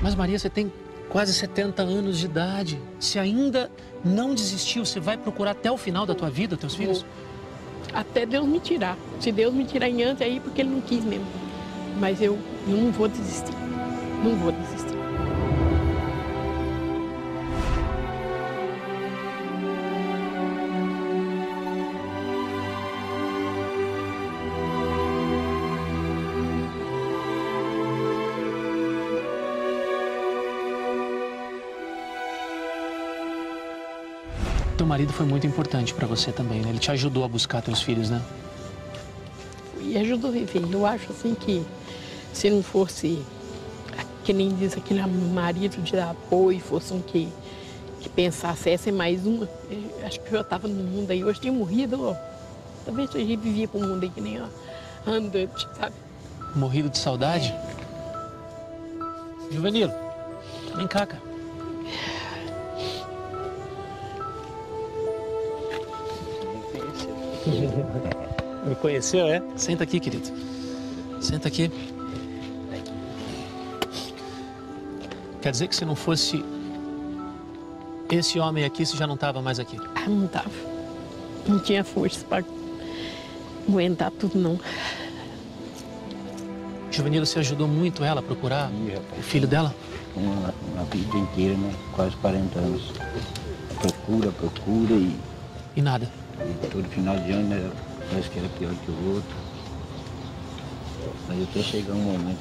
Mas Maria, você tem quase 70 anos de idade. Se ainda não desistiu, você vai procurar até o final da tua vida, teus filhos? Até Deus me tirar. Se Deus me tirar em antes, aí é porque Ele não quis mesmo. Mas eu, eu não vou desistir. Não vou desistir. Marido foi muito importante para você também, né? Ele te ajudou a buscar teus filhos, né? E ajudou a viver. Eu acho assim que se não fosse, que nem diz aquele marido de apoio, fosse um que, que pensasse essa é mais uma, eu acho que eu já estava no mundo aí, hoje tinha morrido, ó. Talvez a gente vivia pro mundo aí que nem ó, andante, sabe? Morrido de saudade? Juvenilo, vem cá, cara. [laughs] Me conheceu, é? Senta aqui, querido. Senta aqui. Quer dizer que se não fosse esse homem aqui, você já não estava mais aqui? Ah, não tava. Não tinha força para aguentar tudo, não. Juvenilo, você ajudou muito ela a procurar o filho dela? Uma, uma vida inteira, né? Quase 40 anos. Procura, procura e, E nada. E todo final de ano né, parece que era pior que o outro. Aí até chegar um momento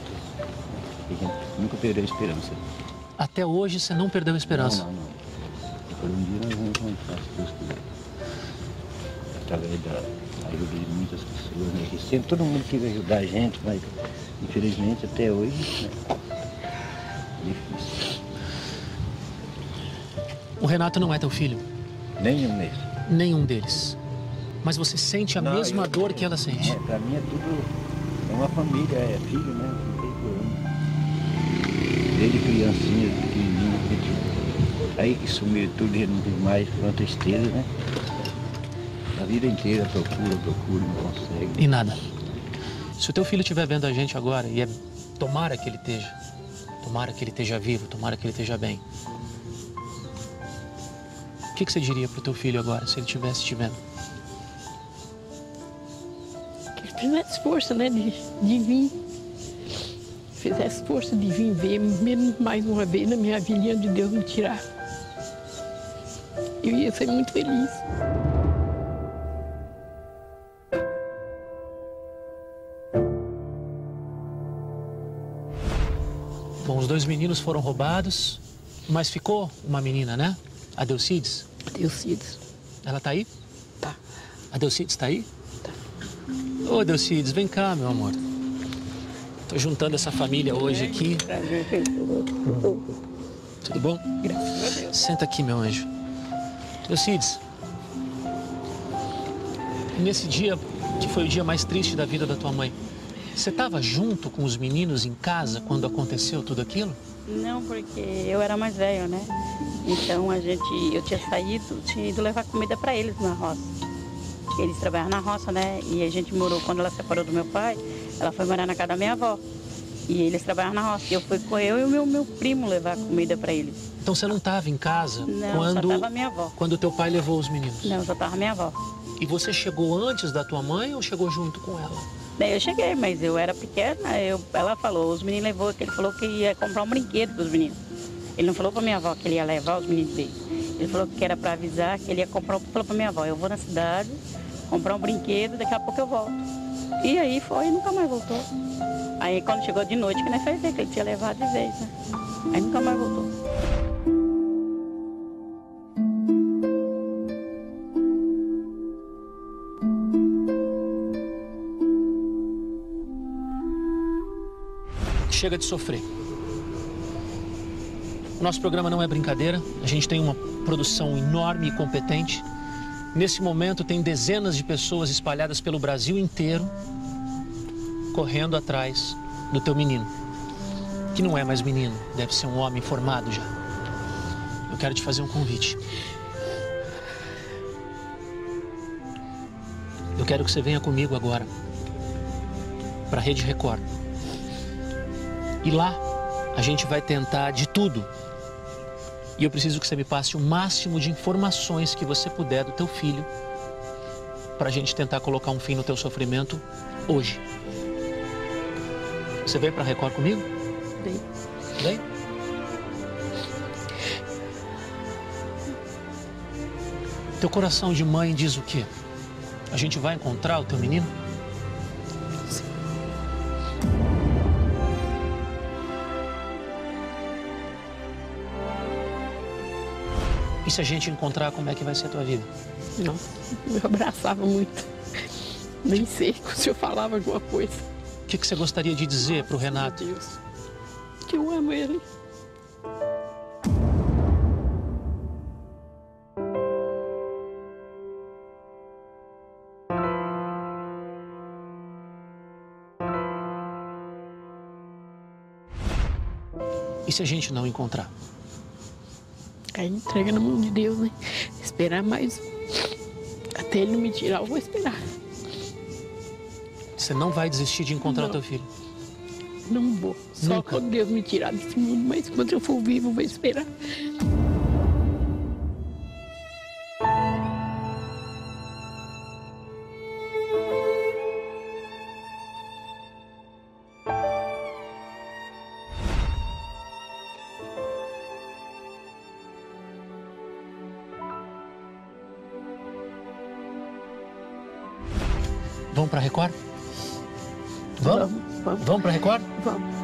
que a gente nunca perdeu a esperança. Até hoje você não perdeu a esperança. Não, não, não. Por um dia nós vamos encontrar, se Deus quiser. Através da ajuda de muitas pessoas, né? Que sempre todo mundo quis ajudar a gente, mas infelizmente até hoje, né? Difícil. O Renato não é teu filho? Nenhum mesmo. Nenhum deles. Mas você sente a Não, mesma eu- dor que ela sente? É, pra mim é tudo. É uma família, é filho, né? Desde criancinha, pequenininho, pequenininho. Aí que sumiu tudo e não tem mais, uma tristeza, né? A vida inteira procura, procura, não consegue. E nada. Se o teu filho estiver vendo a gente agora, e é tomara que ele esteja, tomara que ele esteja vivo, tomara que ele esteja bem. O que, que você diria pro teu filho agora, se ele estivesse te vendo? Que ele fizesse força, né, de, de vir. Fizesse força de vir ver, mesmo mais uma vez na minha vida, de Deus me tirar. Eu ia ser muito feliz. Bom, os dois meninos foram roubados, mas ficou uma menina, né? A Delcides? Delcides. Ela tá aí? Tá. A Delcides tá aí? Tá. Ô, Delcides, vem cá, meu amor. Tô juntando essa família hoje aqui. Tudo bom? Graças a Deus. Senta aqui, meu anjo. Delcides, nesse dia que foi o dia mais triste da vida da tua mãe, você estava junto com os meninos em casa quando aconteceu tudo aquilo? Não, porque eu era mais velho, né? Então a gente, eu tinha saído, tinha ido levar comida para eles na roça. Eles trabalhavam na roça, né? E a gente morou, quando ela separou do meu pai, ela foi morar na casa da minha avó. E eles trabalhavam na roça. E eu fui com eu e o meu, meu primo levar comida para eles. Então você não estava em casa Não, quando só tava minha avó. quando teu pai levou os meninos? Não, só tava minha avó. E você chegou antes da tua mãe ou chegou junto com ela? Daí eu cheguei, mas eu era pequena, eu, ela falou, os meninos levou, que ele falou que ia comprar um brinquedo para os meninos. Ele não falou para minha avó que ele ia levar os meninos dele. Ele falou que era para avisar que ele ia comprar, falou para minha avó, eu vou na cidade, comprar um brinquedo, daqui a pouco eu volto. E aí foi e nunca mais voltou. Aí quando chegou de noite, que nem foi ver que ele tinha levado de vez, né? Aí nunca mais voltou. Chega de sofrer. Nosso programa não é brincadeira, a gente tem uma produção enorme e competente. Nesse momento, tem dezenas de pessoas espalhadas pelo Brasil inteiro correndo atrás do teu menino. Que não é mais menino, deve ser um homem formado já. Eu quero te fazer um convite. Eu quero que você venha comigo agora para a Rede Record. E lá a gente vai tentar de tudo. E eu preciso que você me passe o máximo de informações que você puder do teu filho para a gente tentar colocar um fim no teu sofrimento hoje. Você vem para Record comigo? Vem. Vem? Teu coração de mãe diz o quê? A gente vai encontrar o teu menino? Se a gente encontrar, como é que vai ser a tua vida? Não, eu abraçava muito. Nem sei [laughs] se o senhor falava alguma coisa. O que, que você gostaria de dizer pro Renato? Deus, que eu amo ele. E se a gente não encontrar? Entrega na mão de Deus, né? Esperar mais. Até ele não me tirar, eu vou esperar. Você não vai desistir de encontrar Não. teu filho? Não vou. Só Nunca. quando Deus me tirar desse mundo, mas quando eu for vivo, eu vou esperar. Vamos pra Record? Vamos? Vamos, Vamos pra Record? Vamos.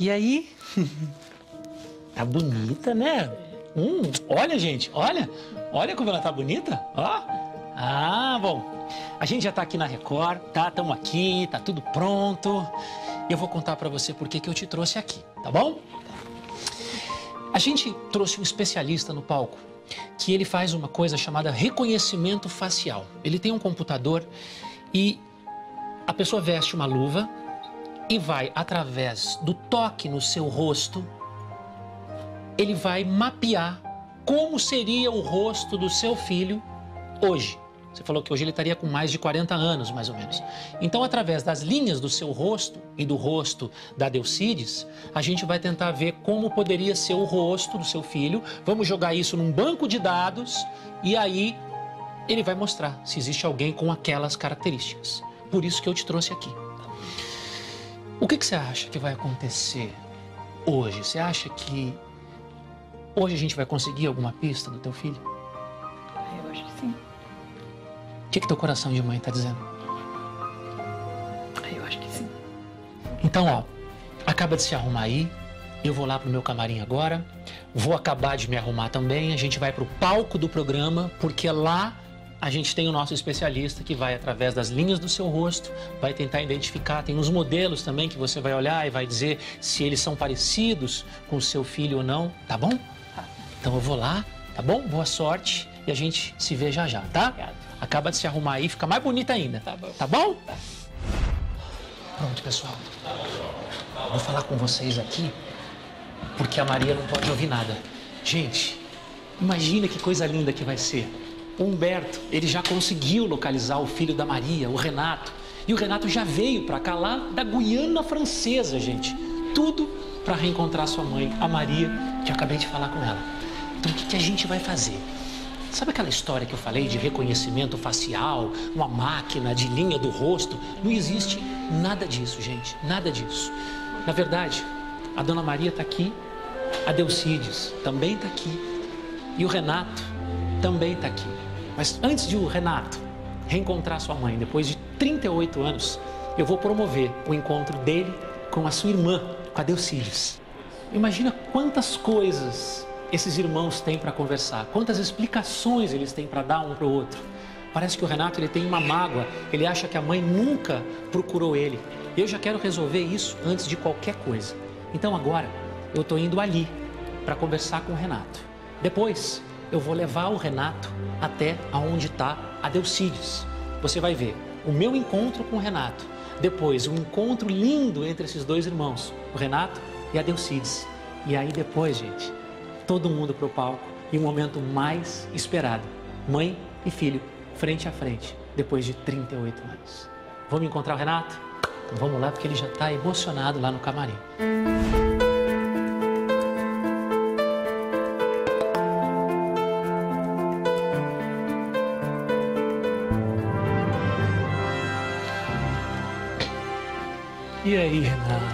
E aí? [laughs] Tá bonita, né? Hum, olha, gente, olha. Olha como ela tá bonita. Ó. Ah, bom. Gente já tá aqui na Record, tá? Estamos aqui, tá tudo pronto. Eu vou contar pra você por que eu te trouxe aqui, tá bom? A gente trouxe um especialista no palco que ele faz uma coisa chamada reconhecimento facial. Ele tem um computador e a pessoa veste uma luva e vai através do toque no seu rosto, ele vai mapear como seria o rosto do seu filho hoje. Você falou que hoje ele estaria com mais de 40 anos, mais ou menos. Então, através das linhas do seu rosto e do rosto da Delcides, a gente vai tentar ver como poderia ser o rosto do seu filho. Vamos jogar isso num banco de dados e aí ele vai mostrar se existe alguém com aquelas características. Por isso que eu te trouxe aqui. O que, que você acha que vai acontecer hoje? Você acha que Hoje a gente vai conseguir alguma pista do teu filho? Que, que teu coração de mãe tá dizendo? Eu acho que sim. Então, ó, acaba de se arrumar aí. Eu vou lá pro meu camarim agora. Vou acabar de me arrumar também. A gente vai pro palco do programa, porque lá a gente tem o nosso especialista que vai através das linhas do seu rosto, vai tentar identificar, tem uns modelos também que você vai olhar e vai dizer se eles são parecidos com o seu filho ou não, tá bom? Então eu vou lá, tá bom? Boa sorte e a gente se vê já já, tá? Acaba de se arrumar aí, fica mais bonita ainda. Tá bom? Tá bom? Pronto, pessoal. Vou falar com vocês aqui porque a Maria não pode ouvir nada. Gente, imagina que coisa linda que vai ser. O Humberto, ele já conseguiu localizar o filho da Maria, o Renato. E o Renato já veio para cá lá da Guiana Francesa, gente. Tudo para reencontrar sua mãe, a Maria, que eu acabei de falar com ela. Então o que, que a gente vai fazer? Sabe aquela história que eu falei de reconhecimento facial, uma máquina de linha do rosto? Não existe nada disso, gente. Nada disso. Na verdade, a dona Maria está aqui, a Delcides também está aqui e o Renato também está aqui. Mas antes de o Renato reencontrar sua mãe, depois de 38 anos, eu vou promover o encontro dele com a sua irmã, com a Delcides. Imagina quantas coisas esses irmãos têm para conversar, quantas explicações eles têm para dar um para o outro. Parece que o Renato ele tem uma mágoa, ele acha que a mãe nunca procurou ele. Eu já quero resolver isso antes de qualquer coisa. Então agora eu estou indo ali para conversar com o Renato. Depois eu vou levar o Renato até aonde está a Delcides. Você vai ver o meu encontro com o Renato. Depois, um encontro lindo entre esses dois irmãos, o Renato e a Delcides. E aí depois, gente, todo mundo pro palco e o momento mais esperado. Mãe e filho, frente a frente, depois de 38 anos. Vamos encontrar o Renato? Então vamos lá, porque ele já está emocionado lá no camarim. E aí, Renata?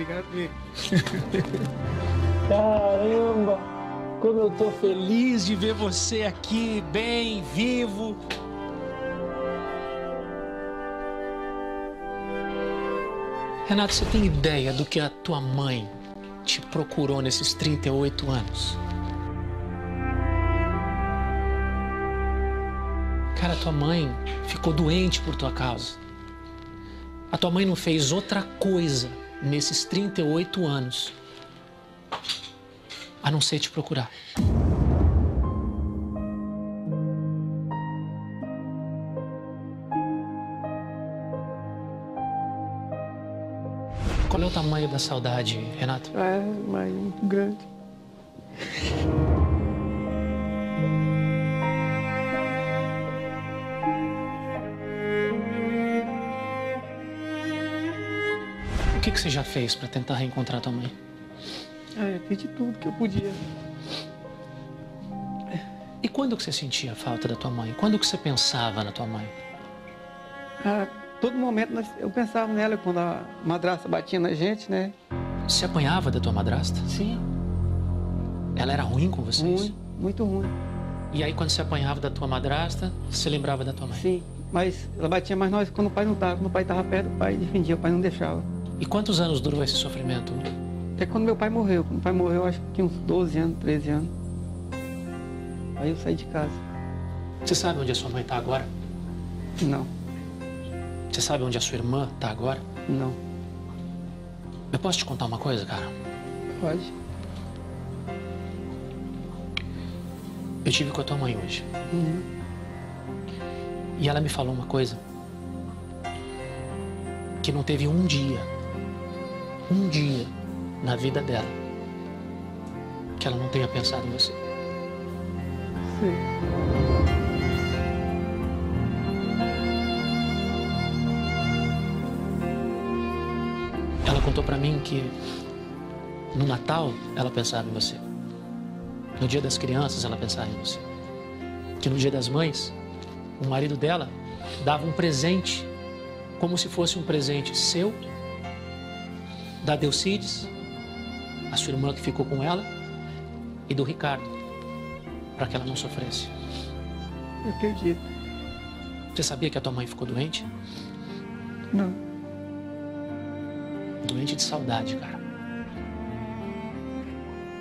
Obrigado, Diego. [laughs] Caramba! Como eu tô feliz de ver você aqui, bem, vivo. Renato, você tem ideia do que a tua mãe te procurou nesses 38 anos? Cara, tua mãe ficou doente por tua causa. A tua mãe não fez outra coisa nesses 38 anos a não ser te procurar. Qual é o tamanho da saudade, Renato? É, mas grande. Que, que você já fez para tentar reencontrar tua mãe? É, eu fiz de tudo que eu podia. E quando que você sentia falta da tua mãe? Quando que você pensava na tua mãe? A todo momento nós- eu pensava nela quando a madrasta batia na gente, né? Você apanhava da tua madrasta? Sim. Ela era ruim com vocês? Ruim, muito ruim. E aí, quando você apanhava da tua madrasta, você lembrava da tua mãe? Sim, mas ela batia mais nós quando o pai não estava. Quando o pai estava perto, o pai defendia, o pai não deixava. E quantos anos durou esse sofrimento? Até quando meu pai morreu. Quando o pai morreu, acho que tinha uns 12 anos, 13 anos. Aí eu saí de casa. Você sabe onde a sua mãe está agora? Não, Você sabe onde a sua irmã está agora? não. Eu posso te contar uma coisa, cara? Pode. Eu tive com a tua mãe hoje. Uhum. E ela me falou uma coisa. Que não teve um dia, um dia na vida dela que ela não tenha pensado em você. Ela contou pra mim que no Natal ela pensava em você. No Dia das Crianças ela pensava em você. Que no Dia das Mães, o marido dela dava um presente, como se fosse um presente seu, da Delcides, a sua irmã que ficou com ela, e do Ricardo, para que ela não sofresse. Eu acredito. Você sabia que a tua mãe ficou doente? Não. Doente de saudade, cara.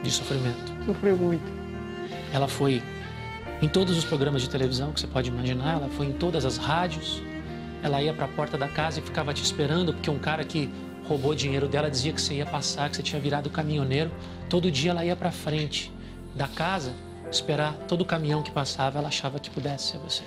De sofrimento. Sofreu muito. Ela foi em todos os programas de televisão que você pode imaginar, ela foi em todas as rádios. Ela ia para a porta da casa e ficava te esperando, porque um cara que roubou dinheiro dela dizia que você ia passar, que você tinha virado caminhoneiro. Todo dia ela ia para frente da casa esperar todo o caminhão que passava, ela achava que pudesse ser você.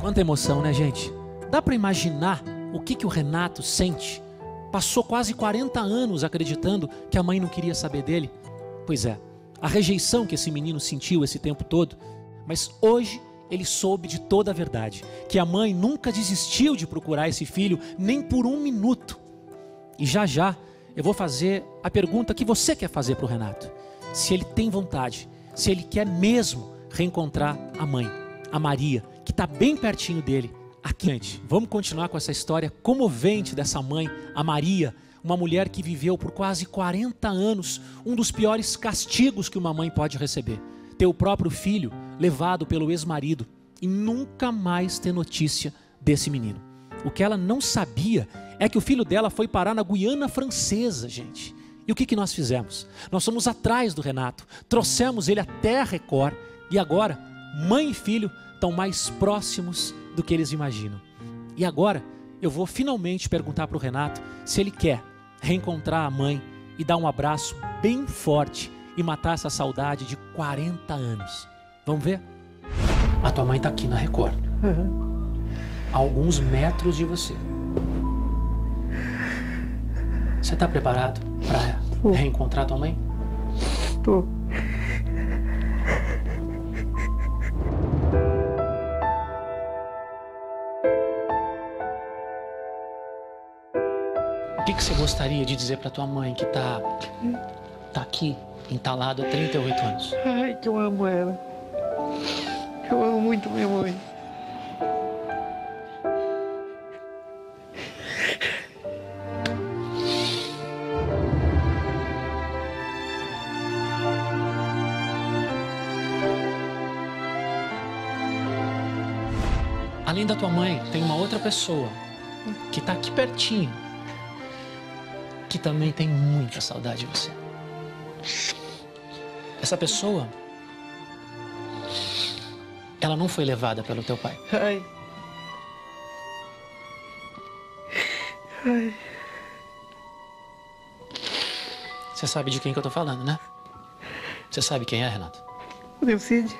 Quanta emoção, né, gente? Dá para imaginar o que, que o Renato sente? Passou quase 40 anos acreditando que a mãe não queria saber dele. Pois é, a rejeição que esse menino sentiu esse tempo todo. Mas hoje ele soube de toda a verdade, que a mãe nunca desistiu de procurar esse filho nem por um minuto. E já já eu vou fazer a pergunta que você quer fazer para o Renato: se ele tem vontade, se ele quer mesmo reencontrar a mãe, a Maria, que está bem pertinho dele. Aqui, gente, vamos continuar com essa história comovente dessa mãe, a Maria, uma mulher que viveu por quase 40 anos um dos piores castigos que uma mãe pode receber: ter o próprio filho levado pelo ex-marido e nunca mais ter notícia desse menino. O que ela não sabia é que o filho dela foi parar na Guiana Francesa, gente. E o que, que nós fizemos? Nós fomos atrás do Renato, trouxemos ele até a Record e agora, mãe e filho estão mais próximos do que eles imaginam. E agora, eu vou finalmente perguntar para o Renato se ele quer reencontrar a mãe e dar um abraço bem forte e matar essa saudade de 40 anos. Vamos ver? A tua mãe está aqui na Record. Uhum. A alguns metros de você. Você está preparado para reencontrar tua mãe? Tô. O que, que você gostaria de dizer para tua mãe que tá, tá aqui, entalado há 38 anos? Ai, que eu amo ela. Eu amo muito minha mãe. Além da tua mãe, tem uma outra pessoa que tá aqui pertinho, que também tem muita saudade de você. Essa pessoa, ela não foi levada pelo teu pai. Ai. Ai. Você sabe de quem que eu tô falando, né? Você sabe quem é, Renato? O Delcide.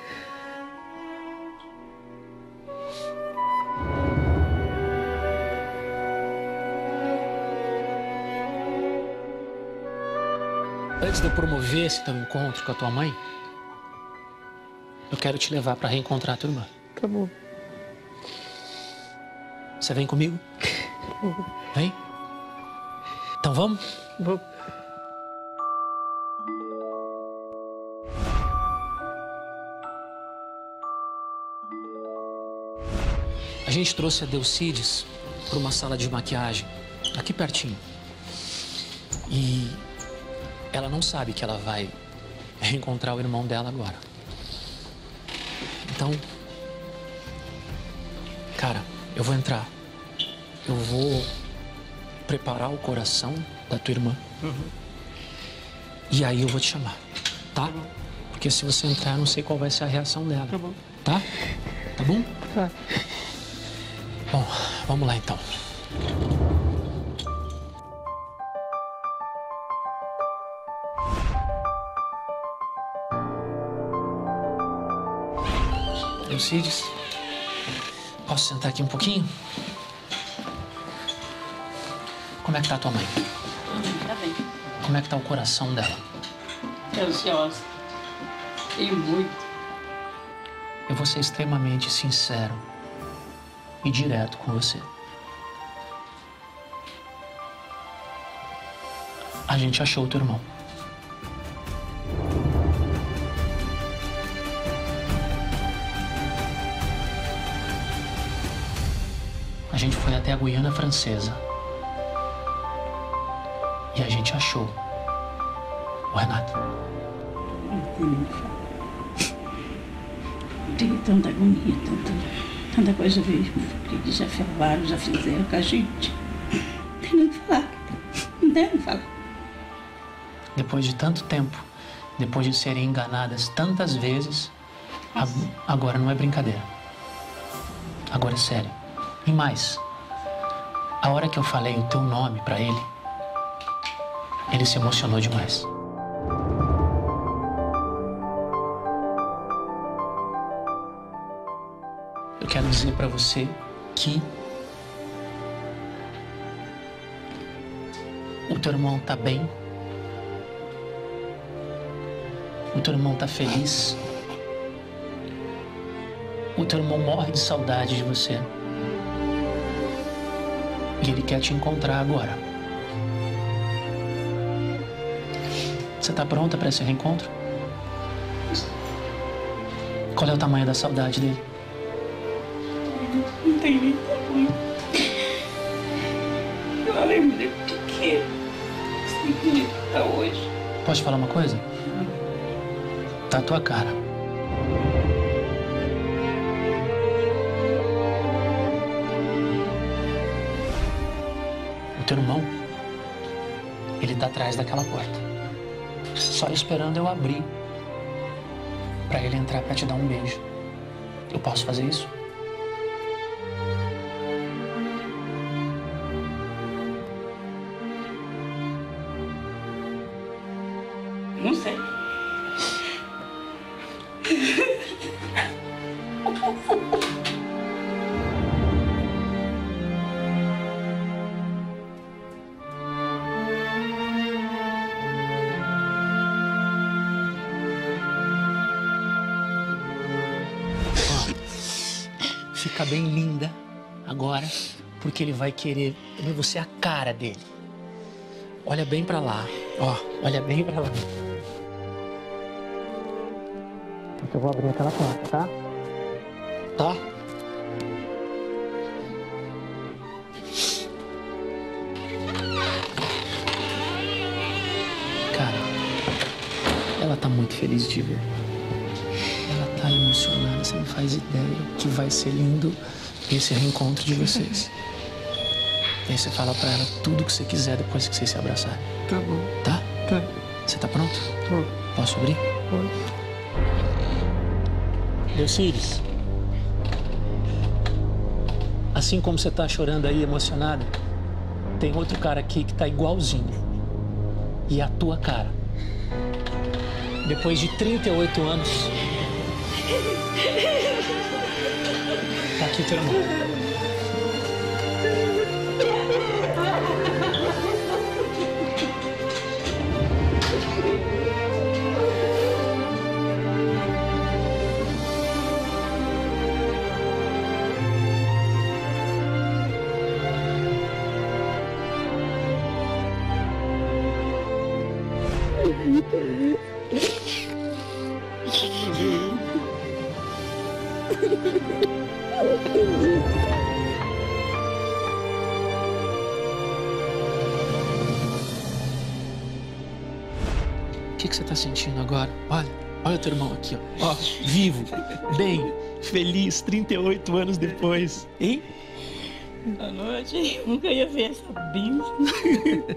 Antes de eu promover esse teu encontro com a tua mãe, eu quero te levar para reencontrar a tua irmã. Tá bom. Você vem comigo? [laughs] Vem? Então vamos? Vou. A gente trouxe a Delcides para uma sala de maquiagem, aqui pertinho. E ela não sabe que ela vai reencontrar o irmão dela agora. Então, cara, eu vou entrar. Eu vou preparar o coração da tua irmã. E aí eu vou te chamar, tá? Porque se você entrar, eu não sei qual vai ser a reação dela. Tá bom. Tá? Tá bom? Tá. Bom, vamos lá então. Alcides, posso sentar aqui um pouquinho? Como é que tá tua mãe? Tá bem. Como é que tá o coração dela? Ansiosa. E muito. Eu vou ser extremamente sincero e direto com você. A gente achou o teu irmão. Guiana Francesa. E a gente achou. O Renato. Tive tanta agonia, tanta, tanta coisa veio, que já falaram, já fizeram com a gente. Não tem nem o que falar. Não tem que falar. Depois de tanto tempo, depois de serem enganadas tantas vezes, a- agora não é brincadeira. Agora é sério. E mais, a hora que eu falei o teu nome pra ele, ele se emocionou demais. Eu quero dizer pra você que o teu irmão tá bem. O teu irmão tá feliz. O teu irmão morre de saudade de você. E ele quer te encontrar agora. Você tá pronta para esse reencontro? Qual é o tamanho da saudade dele? Não tem nem tamanho. Eu lembro dele pequeno. Assim que ele tá hoje. Posso te falar uma coisa? Tá a tua cara. Só esperando eu abrir pra ele entrar pra te dar um beijo. Eu posso fazer isso? Vai querer ver você a cara dele. Olha bem pra lá, ó, olha bem pra lá. Porque eu vou abrir aquela porta, tá? Tá? Cara, ela tá muito feliz de ver. Ela tá emocionada, você não faz ideia que vai ser lindo esse reencontro de vocês. E aí você fala pra ela tudo que você quiser depois que vocês se abraçarem. Tá bom. Tá? Tá. Você tá pronto? Tô. Posso abrir? Pode. Delcires, assim como você tá chorando aí, emocionada, tem outro cara aqui que tá igualzinho. E a tua cara. Depois de 38 anos, tá aqui teu irmão. Que, que você tá sentindo agora? Olha, olha o teu irmão aqui, ó. Ó, vivo, bem, feliz, 38 anos depois. Hein? À noite, nunca ia ver essa bênção.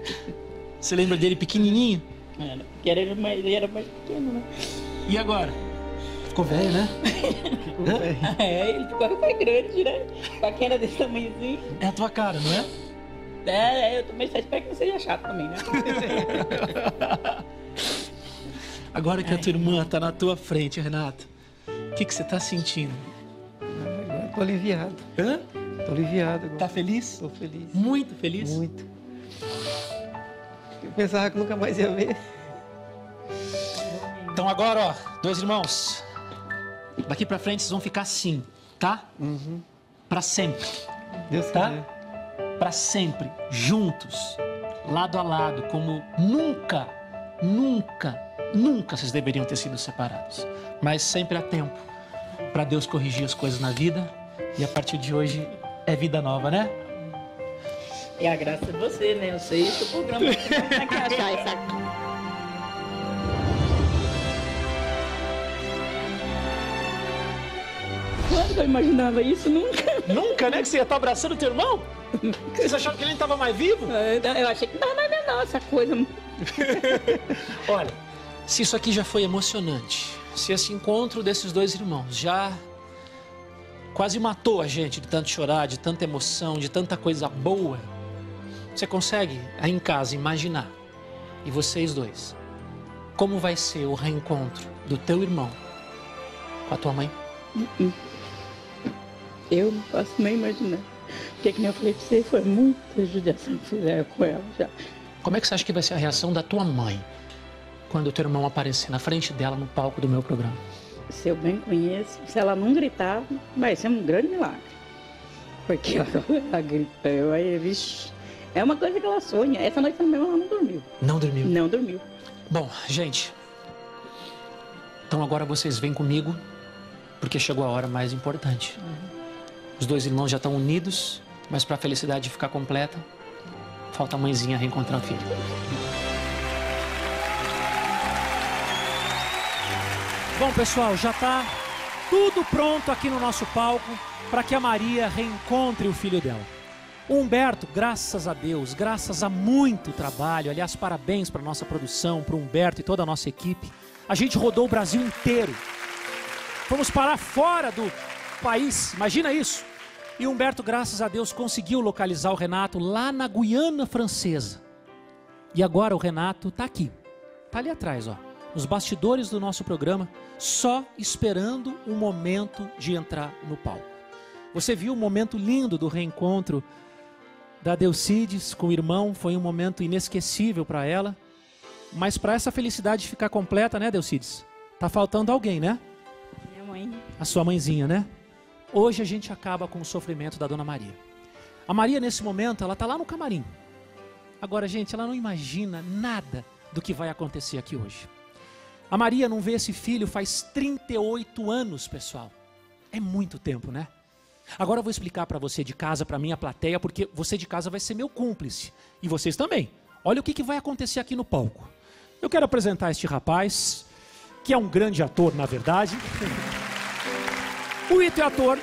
[laughs] Você lembra dele pequenininho? Era, porque ele era mais, ele era mais pequeno, né? E agora? Ficou velho, né? [laughs] É, ele ficou mais grande, né? Com a queda desse tamanhozinho. É a tua cara, não é? É, é, eu também só espero que não seja chato também, né? [laughs] Agora que a tua irmã tá na tua frente, Renato, o que, que você tá sentindo? Agora tô aliviado. Hã? Tô aliviado agora. Tá feliz? Tô feliz. Muito feliz? Muito. Eu pensava que nunca mais ia ver. Então agora, ó, dois irmãos, daqui pra frente vocês vão ficar assim, tá? Uhum. Pra sempre. Deus tá? Pra sempre, juntos, lado a lado, como nunca, nunca, nunca vocês deveriam ter sido separados. Mas sempre há tempo pra Deus corrigir as coisas na vida e a partir de hoje É vida nova, né? É a graça de você, né? Eu sei esse programa aqui, não tem que achar isso. Quando eu imaginava isso? Nunca. Nunca, né? Que você ia estar abraçando teu irmão? Vocês achavam que ele estava mais vivo? Eu achei que não mais menor essa coisa. [laughs] Olha, se isso aqui já foi emocionante, se esse encontro desses dois irmãos já quase matou a gente de tanto chorar, de tanta emoção, de tanta coisa boa, você consegue aí em casa imaginar, e vocês dois, como vai ser o reencontro do teu irmão com a tua mãe? Eu não posso nem imaginar. Porque, que nem eu falei pra você, foi muita judiação que fizeram com ela já. Como é que você acha que vai ser a reação da tua mãe quando o teu irmão aparecer na frente dela no palco do meu programa? Se eu bem conheço, se ela não gritar, vai ser um grande milagre. Porque [laughs] ela, eu aí, vixe. É uma coisa que ela sonha. Essa noite mesmo ela não dormiu. Não dormiu? Não dormiu. Bom, gente. Então agora vocês vêm comigo, porque chegou a hora mais importante. Os dois irmãos já estão unidos, mas para a felicidade ficar completa, falta a mãezinha reencontrar o filho. Bom, pessoal, já está tudo pronto aqui no nosso palco para que a Maria reencontre o filho dela. O Humberto, graças a Deus, graças a muito trabalho, aliás, parabéns para nossa produção, para o Humberto e toda a nossa equipe. A gente rodou o Brasil inteiro. Fomos parar fora do país, imagina isso. E Humberto, graças a Deus, conseguiu localizar o Renato lá na Guiana Francesa. E agora o Renato está aqui, está ali atrás, ó, nos bastidores do nosso programa, só esperando o momento de entrar no palco. Você viu o momento lindo do reencontro da Delcides com o irmão, foi um momento inesquecível para ela. Mas para essa felicidade ficar completa, né, Delcides? Tá faltando alguém, né? Minha mãe. A sua mãezinha, né? Hoje a gente acaba com o sofrimento da Dona Maria. A Maria, nesse momento, ela está lá no camarim. Agora, gente, ela não imagina nada do que vai acontecer aqui hoje. A Maria não vê esse filho faz 38 anos, pessoal. É muito tempo, né? Agora eu vou explicar para você de casa, para minha plateia, porque você de casa vai ser meu cúmplice. E vocês também. Olha o que, que vai acontecer aqui no palco. Eu quero apresentar este rapaz, que é um grande ator, na verdade. O Ito é ator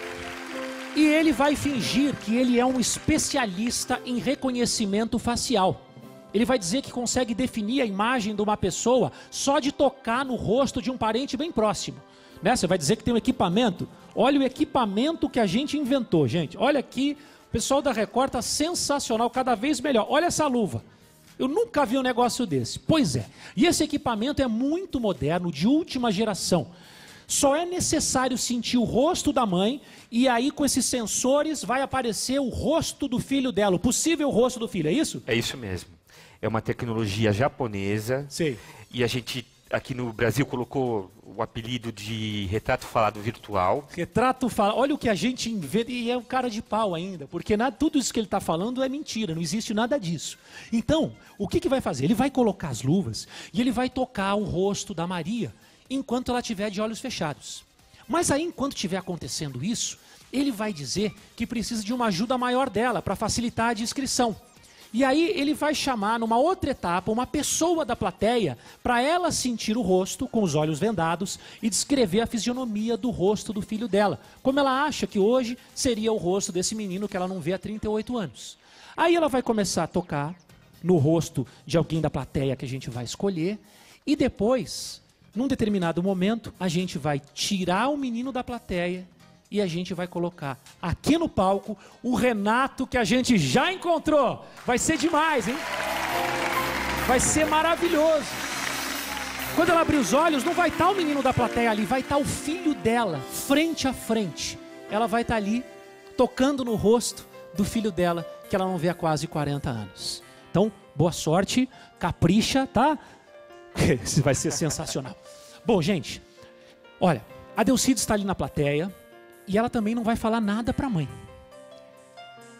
e ele vai fingir que ele é um especialista em reconhecimento facial. Ele vai dizer que consegue definir a imagem de uma pessoa só de tocar no rosto de um parente bem próximo. Né? Você vai dizer que tem um equipamento. Olha o equipamento que a gente inventou, gente. Olha aqui, o pessoal da Record está sensacional, cada vez melhor. Olha essa luva. Eu nunca vi um negócio desse. Pois é. E esse equipamento é muito moderno, de última geração. Só é necessário sentir o rosto da mãe e aí com esses sensores vai aparecer o rosto do filho dela, o possível rosto do filho, é isso? É isso mesmo. É uma tecnologia japonesa. Sim. E a gente aqui no Brasil colocou o apelido de retrato falado virtual. Retrato falado. Olha o que a gente inventa. E é um cara de pau ainda. Porque nada, tudo isso que ele está falando é mentira. Não existe nada disso. Então, o que, que vai fazer? Ele vai colocar as luvas e ele vai tocar o rosto da Maria enquanto ela estiver de olhos fechados. Mas aí, enquanto estiver acontecendo isso, ele vai dizer que precisa de uma ajuda maior dela para facilitar a descrição. E aí ele vai chamar numa outra etapa uma pessoa da plateia para ela sentir o rosto com os olhos vendados e descrever a fisionomia do rosto do filho dela, como ela acha que hoje seria o rosto desse menino que ela não vê há 38 anos. Aí ela vai começar a tocar no rosto de alguém da plateia que a gente vai escolher e depois, num determinado momento, a gente vai tirar o menino da plateia e a gente vai colocar aqui no palco o Renato que a gente já encontrou. Vai ser demais, hein? Vai ser maravilhoso. Quando ela abrir os olhos, não vai estar o menino da plateia ali, vai estar o filho dela, frente a frente. Ela vai estar ali, tocando no rosto do filho dela, que ela não vê há quase 40 anos. Então, boa sorte, capricha, tá? [laughs] Vai ser sensacional. Bom, gente, olha, a Delcide está ali na plateia, e ela também não vai falar nada para a mãe.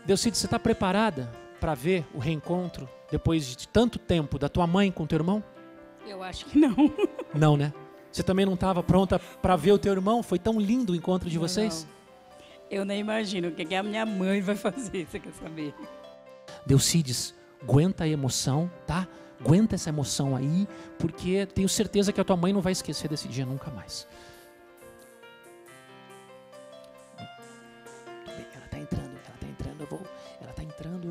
Delcide, você está preparada para ver o reencontro depois de tanto tempo da tua mãe com o teu irmão? Eu acho que não. [laughs] Não, né? Você também não estava pronta para ver o teu irmão? Foi tão lindo o encontro de vocês? Eu nem imagino o que, que a minha mãe vai fazer, você quer saber? Delcides, aguenta a emoção, tá? Aguenta essa emoção aí, porque tenho certeza que a tua mãe não vai esquecer desse dia nunca mais.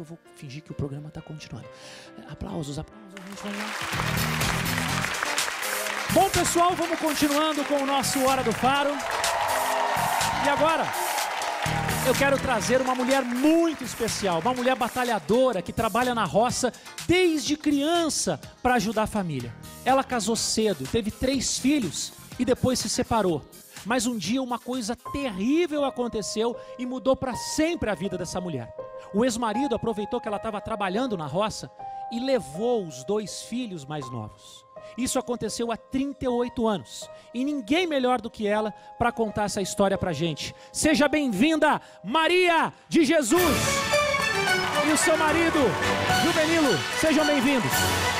Eu vou fingir que o programa tá continuando. Aplausos, aplausos. Bom, pessoal, vamos continuando com o nosso Hora do Faro. E agora, eu quero trazer uma mulher muito especial, uma mulher batalhadora que trabalha na roça desde criança para ajudar a família. Ela casou cedo, teve três filhos e depois se separou. Mas um dia uma coisa terrível aconteceu e mudou para sempre a vida dessa mulher. O ex-marido aproveitou que ela estava trabalhando na roça e levou os dois filhos mais novos. Isso aconteceu há 38 anos. E ninguém melhor do que ela para contar essa história para gente. Seja bem-vinda, Maria de Jesus! E o seu marido, Juvenilo, sejam bem-vindos.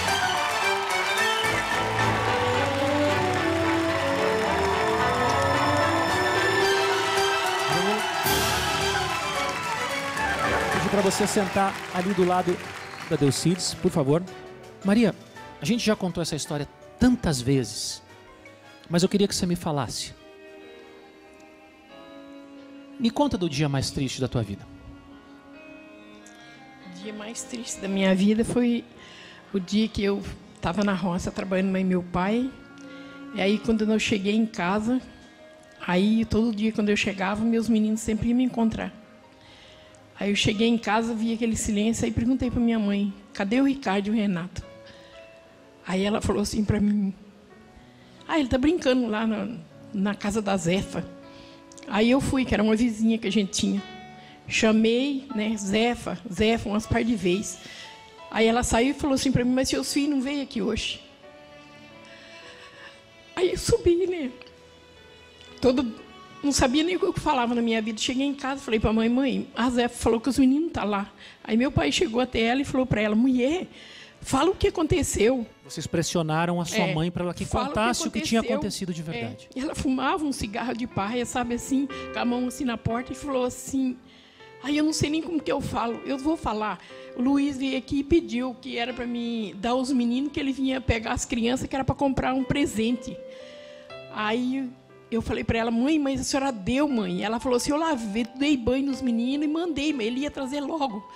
Para você sentar ali do lado da Delcides, por favor. Maria, a gente já contou essa história tantas vezes, mas eu queria que você me falasse. Me conta do dia mais triste da tua vida. O dia mais triste da minha vida foi o dia que eu estava na roça trabalhando com meu pai. E aí, quando eu cheguei em casa, aí todo dia quando eu chegava, meus meninos sempre iam me encontrar. Aí eu cheguei em casa, vi aquele silêncio, aí perguntei para minha mãe: cadê o Ricardo e o Renato? Aí ela falou assim para mim: Ah, ele tá brincando lá na, na casa da Zefa. Aí eu fui, que era uma vizinha que a gente tinha. Chamei, né, Zefa, Zefa, umas par de vezes. Aí ela saiu e falou assim para mim: Mas seus filhos não veio aqui hoje. Aí eu subi, né? Todo, não sabia nem o que falava na minha vida. Cheguei em casa, falei para a mãe: Mãe, a Zefa falou que os meninos estão tá lá. Aí meu pai chegou até ela e falou para ela: Mulher Fala o que aconteceu. Vocês pressionaram a sua É, mãe para ela que contasse o que, tinha aconteceu. acontecido de verdade. É, e ela fumava um cigarro de paia, sabe assim, com a mão assim na porta e falou assim. Aí eu não sei nem como que eu falo. Eu vou falar. O Luiz veio aqui e pediu que era para mim dar aos meninos que ele vinha pegar as crianças que era para comprar um presente. Aí eu falei para ela, mãe, mas a senhora deu, mãe. Ela falou assim, eu lavei, dei banho nos meninos e mandei, mas ele ia trazer logo.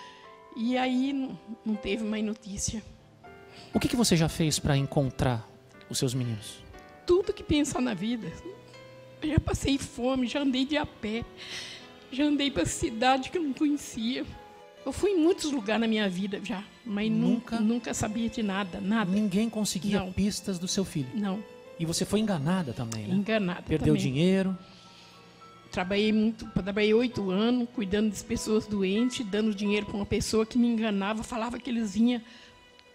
E aí não, teve mais notícia. O que, que você já fez para encontrar os seus meninos? tudo que pensar na vida. Eu já passei fome, já andei de a pé, já andei para cidade que eu não conhecia. Eu fui em muitos lugares na minha vida já, mas nunca, nunca sabia de nada, nada. Ninguém conseguia Não. pistas do seu filho. Não. E você foi enganada também, né? Enganada Perdeu também. dinheiro. Trabalhei muito, trabalhei oito anos cuidando das pessoas doentes, dando dinheiro para uma pessoa que me enganava, falava que eles vinham.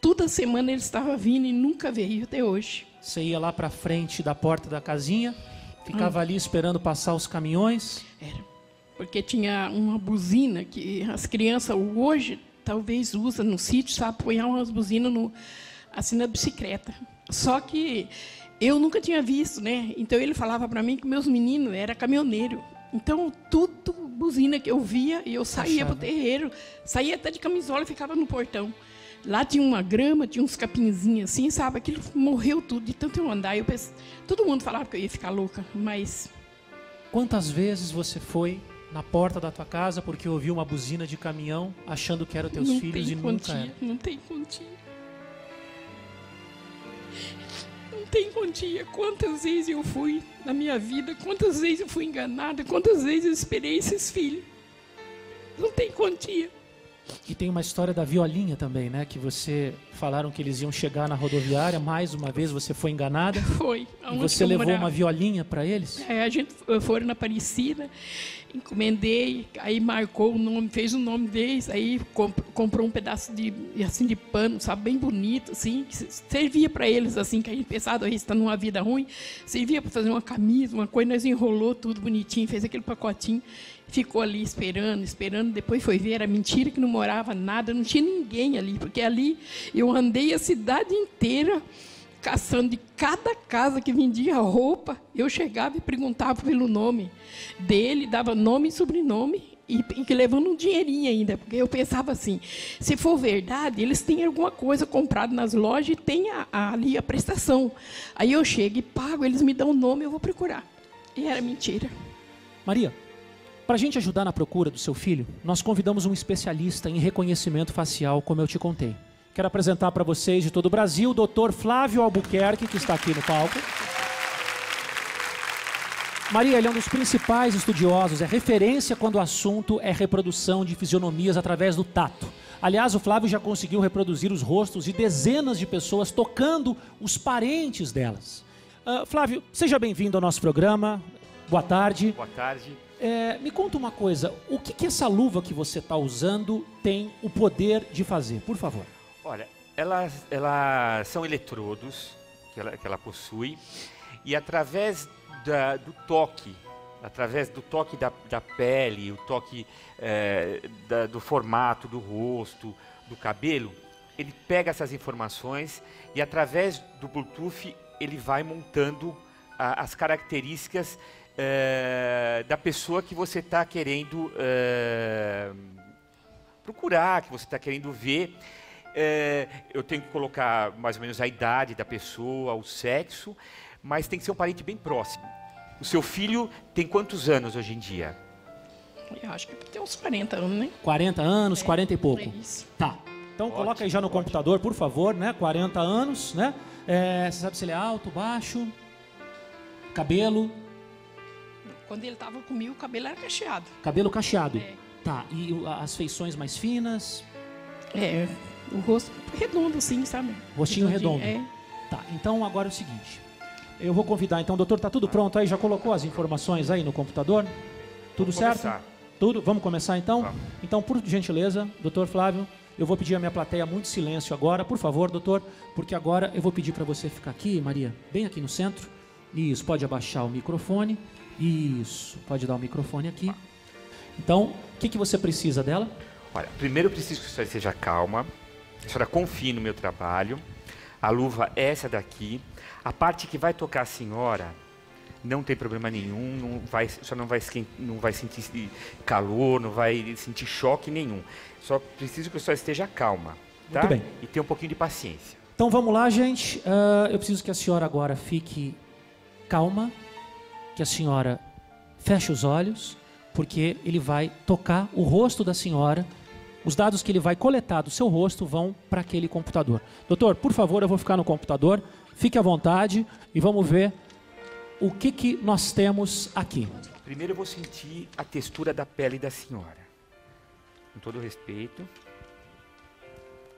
Toda semana eles estavam vindo e nunca veio até hoje. Você ia lá para frente da porta da casinha, ficava Hum. ali esperando passar os caminhões. porque tinha uma buzina que as crianças hoje talvez usam no sítio, sabe, apoiar umas buzinas no, assim na bicicleta. Só que eu nunca tinha visto, né? Então ele falava para mim que meus meninos era caminhoneiro. Então tudo buzina que eu via e eu saía para o terreiro, saía até de camisola e ficava no portão. Lá tinha uma grama, tinha uns capinzinhos assim, sabe? Aquilo morreu tudo de tanto eu andar. Eu pensei, todo mundo falava que eu ia ficar louca, mas Quantas vezes você foi na porta da tua casa porque ouviu uma buzina de caminhão achando que eram teus não filhos e nunca quantia, era? Não tem quantia. Tem quantia. Quantas vezes eu fui na minha vida, quantas vezes eu fui enganada, quantas vezes eu esperei esses filhos. Não tem quantia. E tem uma história da violinha também, né? Que você falaram que eles iam chegar na rodoviária, mais uma vez você foi enganada. [laughs] Foi. E você levou morava. uma violinha para eles? É, a gente f- foram na Aparecida, encomendei, aí marcou o nome, fez o nome deles, aí comp- comprou um pedaço de assim de pano, sabe, bem bonito, assim, servia para eles assim, que a gente pensava, eles estão numa vida ruim, servia para fazer uma camisa, uma coisa, nós enrolou tudo bonitinho, fez aquele pacotinho, ficou ali esperando, esperando, depois foi ver, era mentira que não morava nada, não tinha ninguém ali, porque ali eu andei a cidade inteira caçando de cada casa que vendia roupa. Eu chegava e perguntava pelo nome dele, dava nome e sobrenome e, e levando um dinheirinho ainda, porque eu pensava assim, se for verdade, eles têm alguma coisa comprada nas lojas e tem a, a, ali a prestação. Aí eu chego e pago, eles me dão o nome, eu vou procurar. E era mentira. Maria, para a gente ajudar na procura do seu filho, nós convidamos um especialista em reconhecimento facial, como eu te contei. Quero apresentar para vocês de todo o Brasil o doutor Flávio Albuquerque, que está aqui no palco. Maria, ele é um dos principais estudiosos, é referência quando o assunto é reprodução de fisionomias através do tato. Aliás, o Flávio já conseguiu reproduzir os rostos de dezenas de pessoas tocando os parentes delas. Uh, Flávio, seja bem-vindo ao nosso programa. Boa tarde. Boa tarde. É, me conta uma coisa, o que, que essa luva que você está usando tem o poder de fazer, por favor? Olha, elas, elas são eletrodos que ela, que ela possui e através da, do toque, através do toque da, da pele, o toque é, da, do formato do rosto, do cabelo, ele pega essas informações e através do Bluetooth ele vai montando a, as características é, da pessoa que você está querendo é, procurar, que você está querendo ver. É, eu tenho que colocar mais ou menos a idade da pessoa, o sexo, mas tem que ser um parente bem próximo. O seu filho tem quantos anos hoje em dia? Eu acho que tem uns 40 anos, né? 40 anos, é, 40 e pouco. Isso. Tá. Então ótimo, coloca aí já no ótimo. computador, por favor, né? 40 anos, né? É, você sabe se ele é alto, baixo, cabelo? Quando ele estava comigo, o cabelo era cacheado. Cabelo cacheado. É. Tá. E as feições mais finas? É, o rosto redondo, sim, sabe? Rostinho redondo. É. Tá, então agora é o seguinte. Eu vou convidar, então, doutor, tá tudo pronto aí? Já colocou as informações aí no computador? Tudo Vamos certo? Começar. Tudo? Vamos começar então? Vamos. Então, por gentileza, doutor Flávio, eu vou pedir à minha plateia muito silêncio agora, por favor, doutor, porque agora eu vou pedir para você ficar aqui, Maria, bem aqui no centro. Isso, pode abaixar o microfone. Isso, pode dar o microfone aqui. Então, o que, que você precisa dela? Olha, primeiro eu preciso que senhora seja calma, a senhora confie no meu trabalho. A luva é essa daqui. A parte que vai tocar a senhora não tem problema nenhum, não vai, só não vai, não vai sentir calor, não vai sentir choque nenhum. Só preciso que a senhora esteja calma, tá? Muito bem. E tenha um pouquinho de paciência. Então vamos lá, gente. Uh, eu preciso que a senhora agora fique calma, que a senhora feche os olhos, porque ele vai tocar o rosto da senhora os dados que ele vai coletar do seu rosto vão para aquele computador. Doutor, por favor, eu vou ficar no computador. Fique à vontade e vamos ver o que, que nós temos aqui. Primeiro eu vou sentir a textura da pele da senhora. Com todo respeito.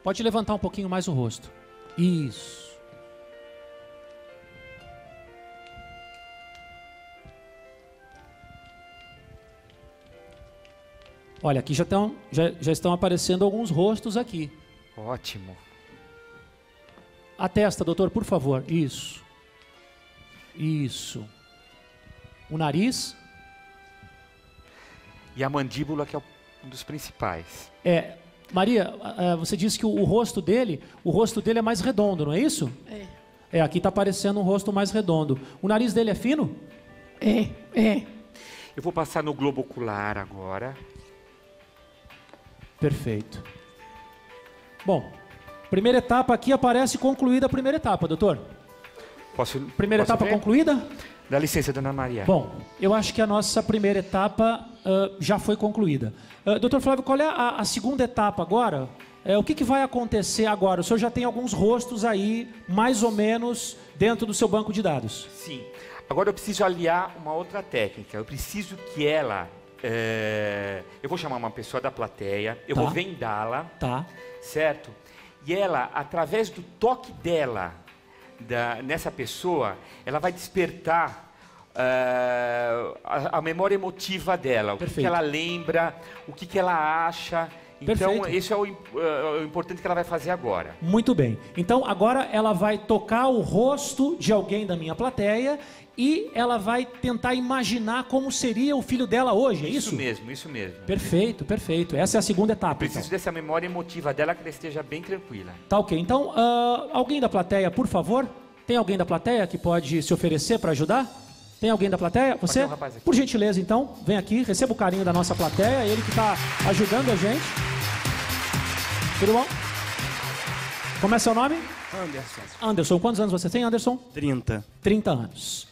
Pode levantar um pouquinho mais o rosto. Isso. Olha, aqui já estão, já, já estão aparecendo alguns rostos aqui. Ótimo. A testa, doutor, por favor. Isso. Isso. O nariz. E a mandíbula, que é um dos principais. É. Maria, você disse que o, rosto dele, o rosto dele é mais redondo, não é isso? É. É, aqui está aparecendo um rosto mais redondo. O nariz dele é fino? É, é. Eu vou passar no globo ocular agora. Perfeito. Bom, primeira etapa aqui aparece concluída a primeira etapa, doutor. Posso? Primeira posso etapa ver? concluída? Dá licença, dona Maria. Bom, eu acho que a nossa primeira etapa uh, já foi concluída. Uh, doutor Flávio, qual é a, a segunda etapa agora? Uh, o que, que vai acontecer agora? O senhor já tem alguns rostos aí, mais ou menos, dentro do seu banco de dados. Sim. Agora eu preciso aliar uma outra técnica. Eu preciso que ela é, eu vou chamar uma pessoa da plateia, eu Tá. vou vendá-la, Tá. certo? E ela, através do toque dela da- nessa pessoa, ela vai despertar é, a, a memória emotiva dela, o que, que ela lembra, o que, que ela acha. Então, Perfeito. isso é o, é, o importante que ela vai fazer agora. Muito bem. Então agora ela vai tocar o rosto de alguém da minha plateia e ela vai tentar imaginar como seria o filho dela hoje, é isso? Isso mesmo, isso mesmo. Perfeito, perfeito. Essa é a segunda etapa. Preciso então. dessa memória emotiva dela que ela esteja bem tranquila. Tá ok. Então, ah, alguém da plateia, por favor, Tem alguém da plateia que pode se oferecer para ajudar? Tem alguém da plateia? Você? Um. Por gentileza, então, vem aqui, receba o carinho da nossa plateia, ele que está ajudando a gente. Tudo bom? Como é seu nome? Anderson. Anderson. Quantos anos você tem, Anderson? 30. 30 anos.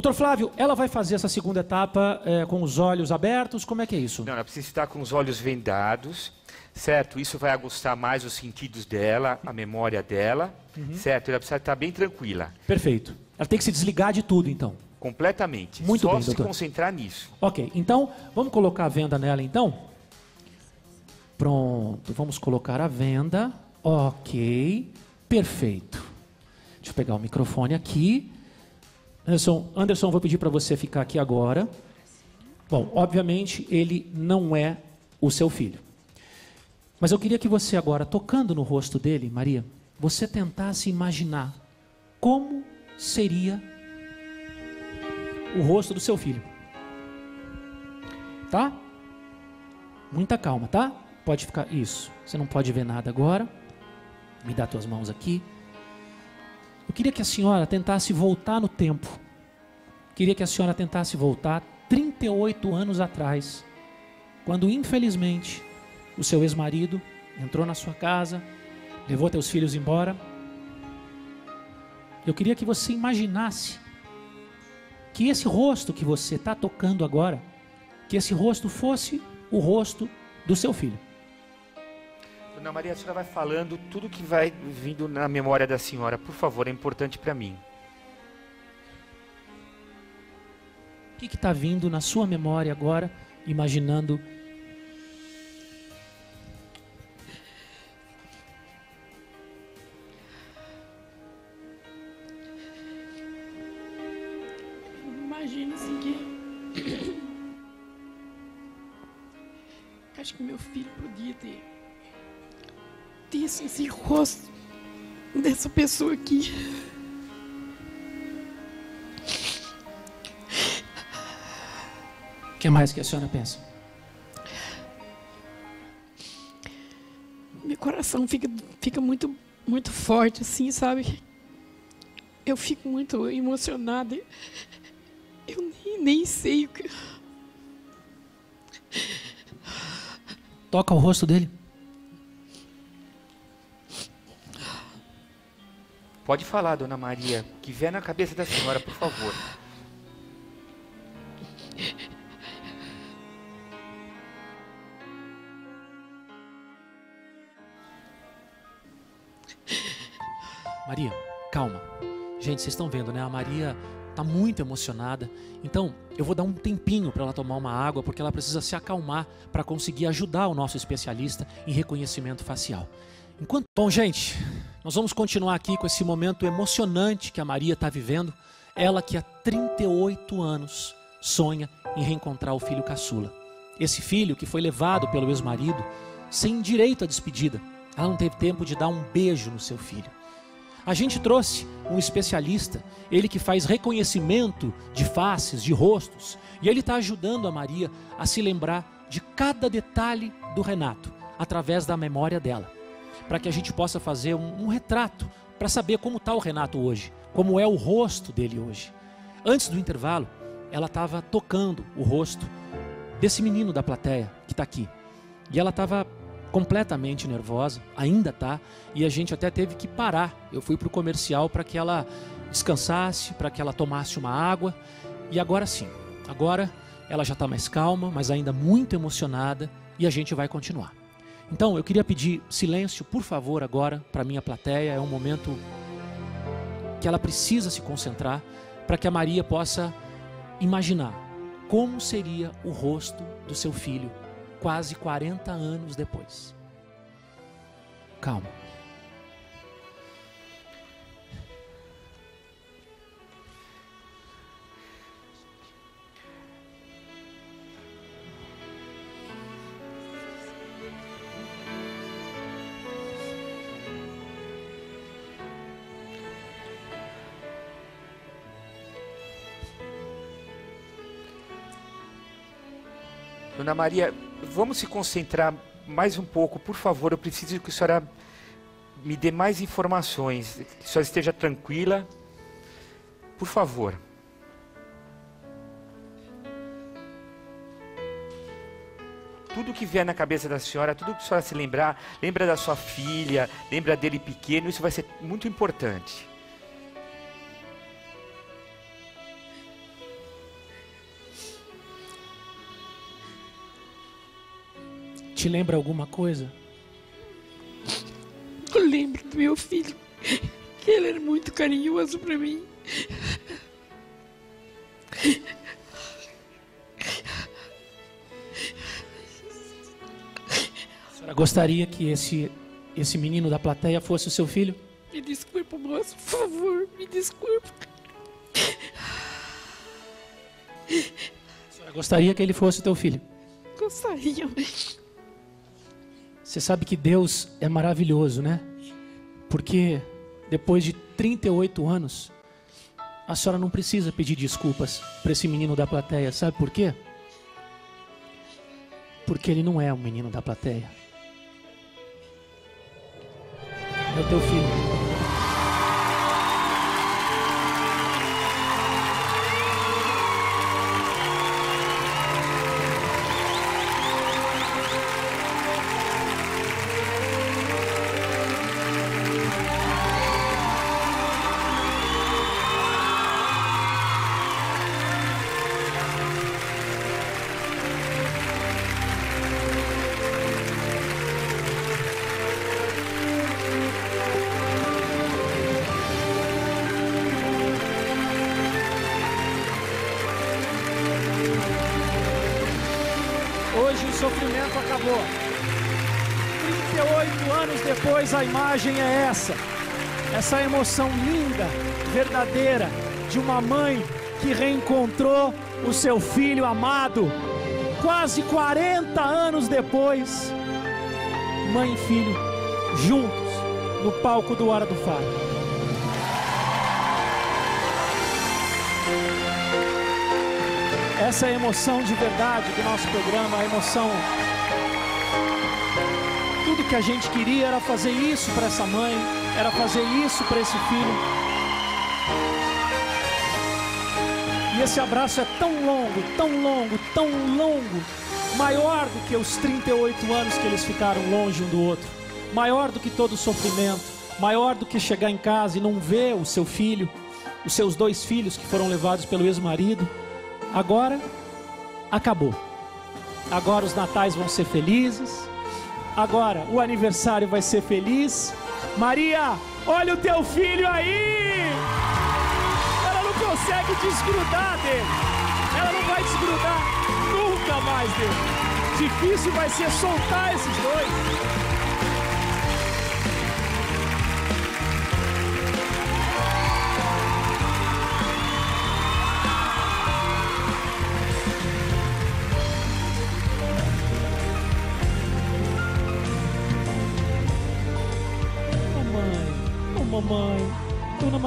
Doutor Flávio, ela vai fazer essa segunda etapa eh, com os olhos abertos, como é que é isso? Não, ela precisa estar com os olhos vendados, certo? Isso vai aguçar mais os sentidos dela, a memória dela, Uhum. certo? Ela precisa estar bem tranquila, Perfeito. Ela tem que se desligar de tudo, então. completamente. Muito Só bem, se doutor. concentrar nisso. Ok, então vamos colocar a venda nela então? Pronto, vamos colocar a venda. Ok, perfeito. Deixa eu pegar o microfone aqui. Anderson, Anderson, vou pedir para você ficar aqui agora. Bom, obviamente ele não é o seu filho. Mas eu queria que você agora, tocando no rosto dele, Maria, você tentasse imaginar como seria o rosto do seu filho. Tá? Muita calma, tá? Pode ficar. Isso. Você não pode ver nada agora. Me dá tuas mãos aqui. Eu queria que a senhora tentasse voltar no tempo. Queria que a senhora tentasse voltar 38 anos atrás, quando infelizmente o seu ex-marido entrou na sua casa, levou teus filhos embora. Eu queria que você imaginasse que esse rosto que você está tocando agora, que esse rosto fosse o rosto do seu filho. Dona Maria, a senhora vai falando tudo que vai vindo na memória da senhora, por favor, é importante para mim. O que está vindo na sua memória agora, imaginando Imagina assim que. [coughs] Acho que meu filho podia ter. Ter esse, esse rosto dessa pessoa aqui. O que mais que a senhora pensa? Meu coração fica, fica muito, muito forte, assim, sabe? Eu fico muito emocionada. Eu nem, nem sei o que. Toca o rosto dele. Pode falar, Dona Maria, que vier na cabeça da senhora, por favor. Maria, calma. Gente, vocês estão vendo, né? A Maria está muito emocionada. Então, eu vou dar um tempinho para ela tomar uma água, porque ela precisa se acalmar para conseguir ajudar o nosso especialista em reconhecimento facial. Enquanto, bom, gente, nós vamos continuar aqui com esse momento emocionante que a Maria está vivendo. Ela que há 38 anos sonha em reencontrar o filho caçula. Esse filho que foi levado pelo ex-marido sem direito à despedida. Ela não teve tempo de dar um beijo no seu filho. A gente trouxe um especialista, ele que faz reconhecimento de faces, de rostos, e ele está ajudando a Maria a se lembrar de cada detalhe do Renato, através da memória dela, para que a gente possa fazer um, um retrato, para saber como está o Renato hoje, como é o rosto dele hoje. Antes do intervalo, ela estava tocando o rosto desse menino da plateia que está aqui, e ela estava completamente nervosa, ainda tá, e a gente até teve que parar. Eu fui para o comercial para que ela descansasse, para que ela tomasse uma água, e agora sim, agora ela já está mais calma, mas ainda muito emocionada, e a gente vai continuar. Então, eu queria pedir silêncio, por favor, agora para minha plateia. É um momento que ela precisa se concentrar para que a Maria possa imaginar como seria o rosto do seu filho quase 40 anos depois. Calma. Dona Maria, vamos se concentrar mais um pouco, por favor. Eu preciso que a senhora me dê mais informações, que a senhora esteja tranquila. por favor. Tudo que vier na cabeça da senhora, tudo que a senhora se lembrar, lembra da sua filha, lembra dele pequeno, isso vai ser muito importante. Te lembra alguma coisa? Eu lembro do meu filho, que ele era muito carinhoso para mim. A senhora gostaria que esse, esse menino da plateia fosse o seu filho? Me desculpa, moço, por favor, me desculpa. A senhora gostaria que ele fosse o teu filho? Gostaria. Você sabe que Deus é maravilhoso, né? Porque depois de 38 anos, a senhora não precisa pedir desculpas para esse menino da plateia. Sabe por quê? Porque ele não é um menino da plateia. É o teu filho. É essa. Essa emoção linda, verdadeira, de uma mãe que reencontrou o seu filho amado. Quase 40 anos depois, mãe e filho juntos no palco do Hora do Faro. Essa é a emoção de verdade do nosso programa, a emoção. Que a gente queria era fazer isso para essa mãe, era fazer isso para esse filho. E esse abraço é tão longo, tão longo, tão longo, maior do que os 38 anos que eles ficaram longe um do outro, maior do que todo o sofrimento, maior do que chegar em casa e não ver o seu filho, os seus dois filhos que foram levados pelo ex-marido. Agora acabou. Agora os natais vão ser felizes. Agora o aniversário vai ser feliz. Maria, olha o teu filho aí! Ela não consegue desgrudar dele. Ela não vai desgrudar nunca mais dele. Difícil vai ser soltar esses dois.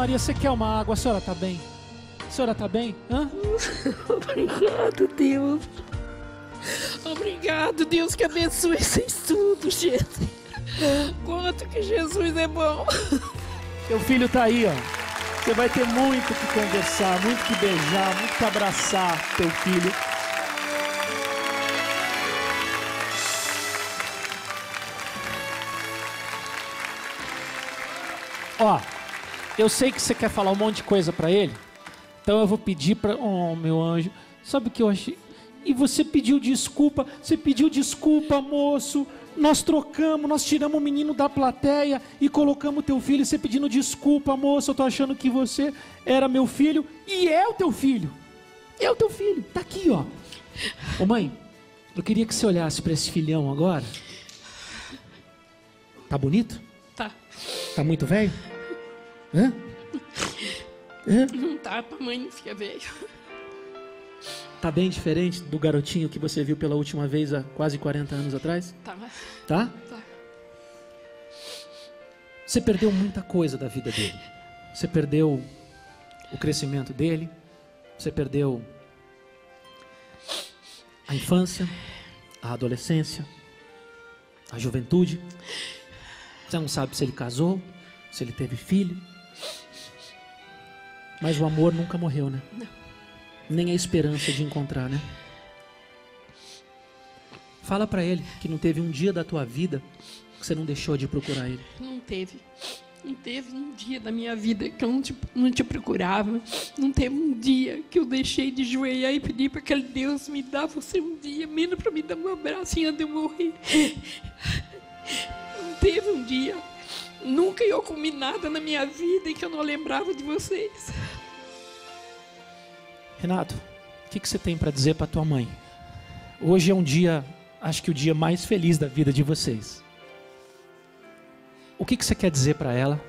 Maria, você quer uma água? A senhora tá bem? A senhora tá bem? Hã? Obrigado, Deus. Obrigado, Deus, que abençoe vocês tudo, gente. Quanto que Jesus é bom. Teu filho tá aí, ó. Você vai ter muito que conversar, muito que beijar, muito que abraçar teu filho. Ó, eu sei que você quer falar um monte de coisa pra ele, então eu vou pedir pra. Oh, meu anjo, sabe o que eu achei? E você pediu desculpa, você pediu desculpa, moço. Nós trocamos, nós tiramos o menino da plateia e colocamos teu filho. Você pedindo desculpa, moço. Eu tô achando que você era meu filho e é o teu filho. É o teu filho, tá aqui, ó. Ô mãe, eu queria que você olhasse pra esse filhão agora. Tá bonito? Tá. Tá muito velho? Hã? Hã? Não tá pra mãe não fica velho. Tá bem diferente do garotinho que você viu pela última vez há quase 40 anos atrás? Tá. Tá? Tá. Você perdeu muita coisa da vida dele. Você perdeu o crescimento dele. Você perdeu a infância, a adolescência, a juventude. Você não sabe se ele casou, se ele teve filho. Mas o amor nunca morreu, né? Não. Nem a esperança de encontrar, né? Fala pra ele que não teve um dia da tua vida que você não deixou de procurar ele. Não teve. Não teve um dia da minha vida que eu não te, não te procurava. Não teve um dia que eu deixei de joelhar e pedir para aquele Deus me dar você um dia, menos para me dar um abraço antes de eu morrer. Não teve um dia. Nunca eu comi nada na minha vida em que eu não lembrava de vocês. Renato, o que, que você tem para dizer para tua mãe? Hoje é um dia, acho que o dia mais feliz da vida de vocês. O que, que você quer dizer para ela?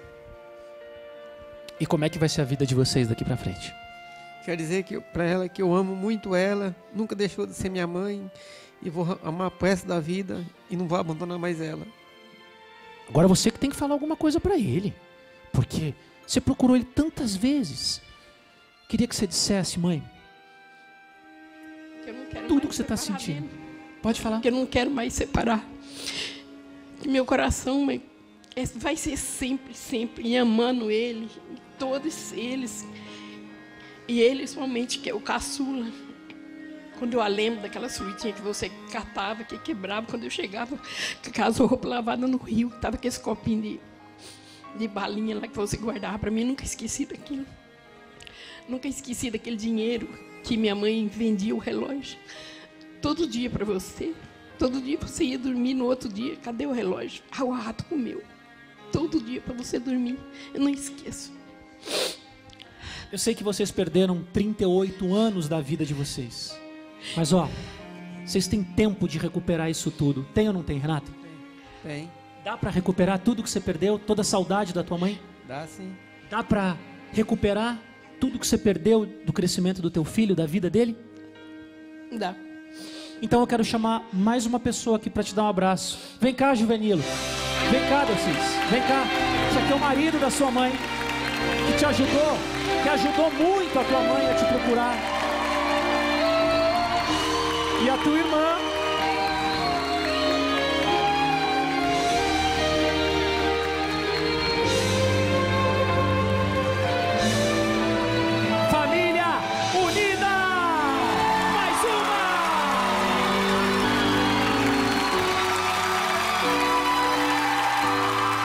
E como é que vai ser a vida de vocês daqui para frente? Quer dizer que para ela que eu amo muito ela, nunca deixou de ser minha mãe e vou amar pro resto da vida e não vou abandonar mais ela. Agora você que tem que falar alguma coisa para ele. Porque você procurou ele tantas vezes. Queria que você dissesse, mãe, Que eu não quero tudo que você está sentindo. Pode falar. Que eu não quero mais separar. Que meu coração mãe, é- vai ser sempre, sempre amando ele, todos eles. E ele somente que é o caçula. Quando eu a lembro daquela suítinha que você catava, que quebrava, quando eu chegava com aquelas roupas lavadas no rio, que tava aqueles copinhos de, de balinha lá que você guardava para mim, eu nunca esqueci daquilo. Nunca esqueci daquele dinheiro que minha mãe vendia o relógio. Todo dia para você. Todo dia você ia dormir no outro dia. Cadê o relógio? Ah, o rato comeu. Todo dia para você dormir. Eu não esqueço. Eu sei que vocês perderam 38 anos da vida de vocês. Mas ó, vocês têm tempo de recuperar isso tudo. Tem ou não tem, Renato? Tem. Dá para recuperar tudo que você perdeu, toda a saudade da tua mãe? Dá sim. Dá para recuperar tudo que você perdeu do crescimento do teu filho, da vida dele? Dá. Então eu quero chamar mais uma pessoa aqui para te dar um abraço. Vem cá, Juvenilo. Vem cá, Darcis. Vem cá. Esse aqui é o marido da sua mãe, que te ajudou, que ajudou muito a tua mãe a te procurar. E a tua irmã,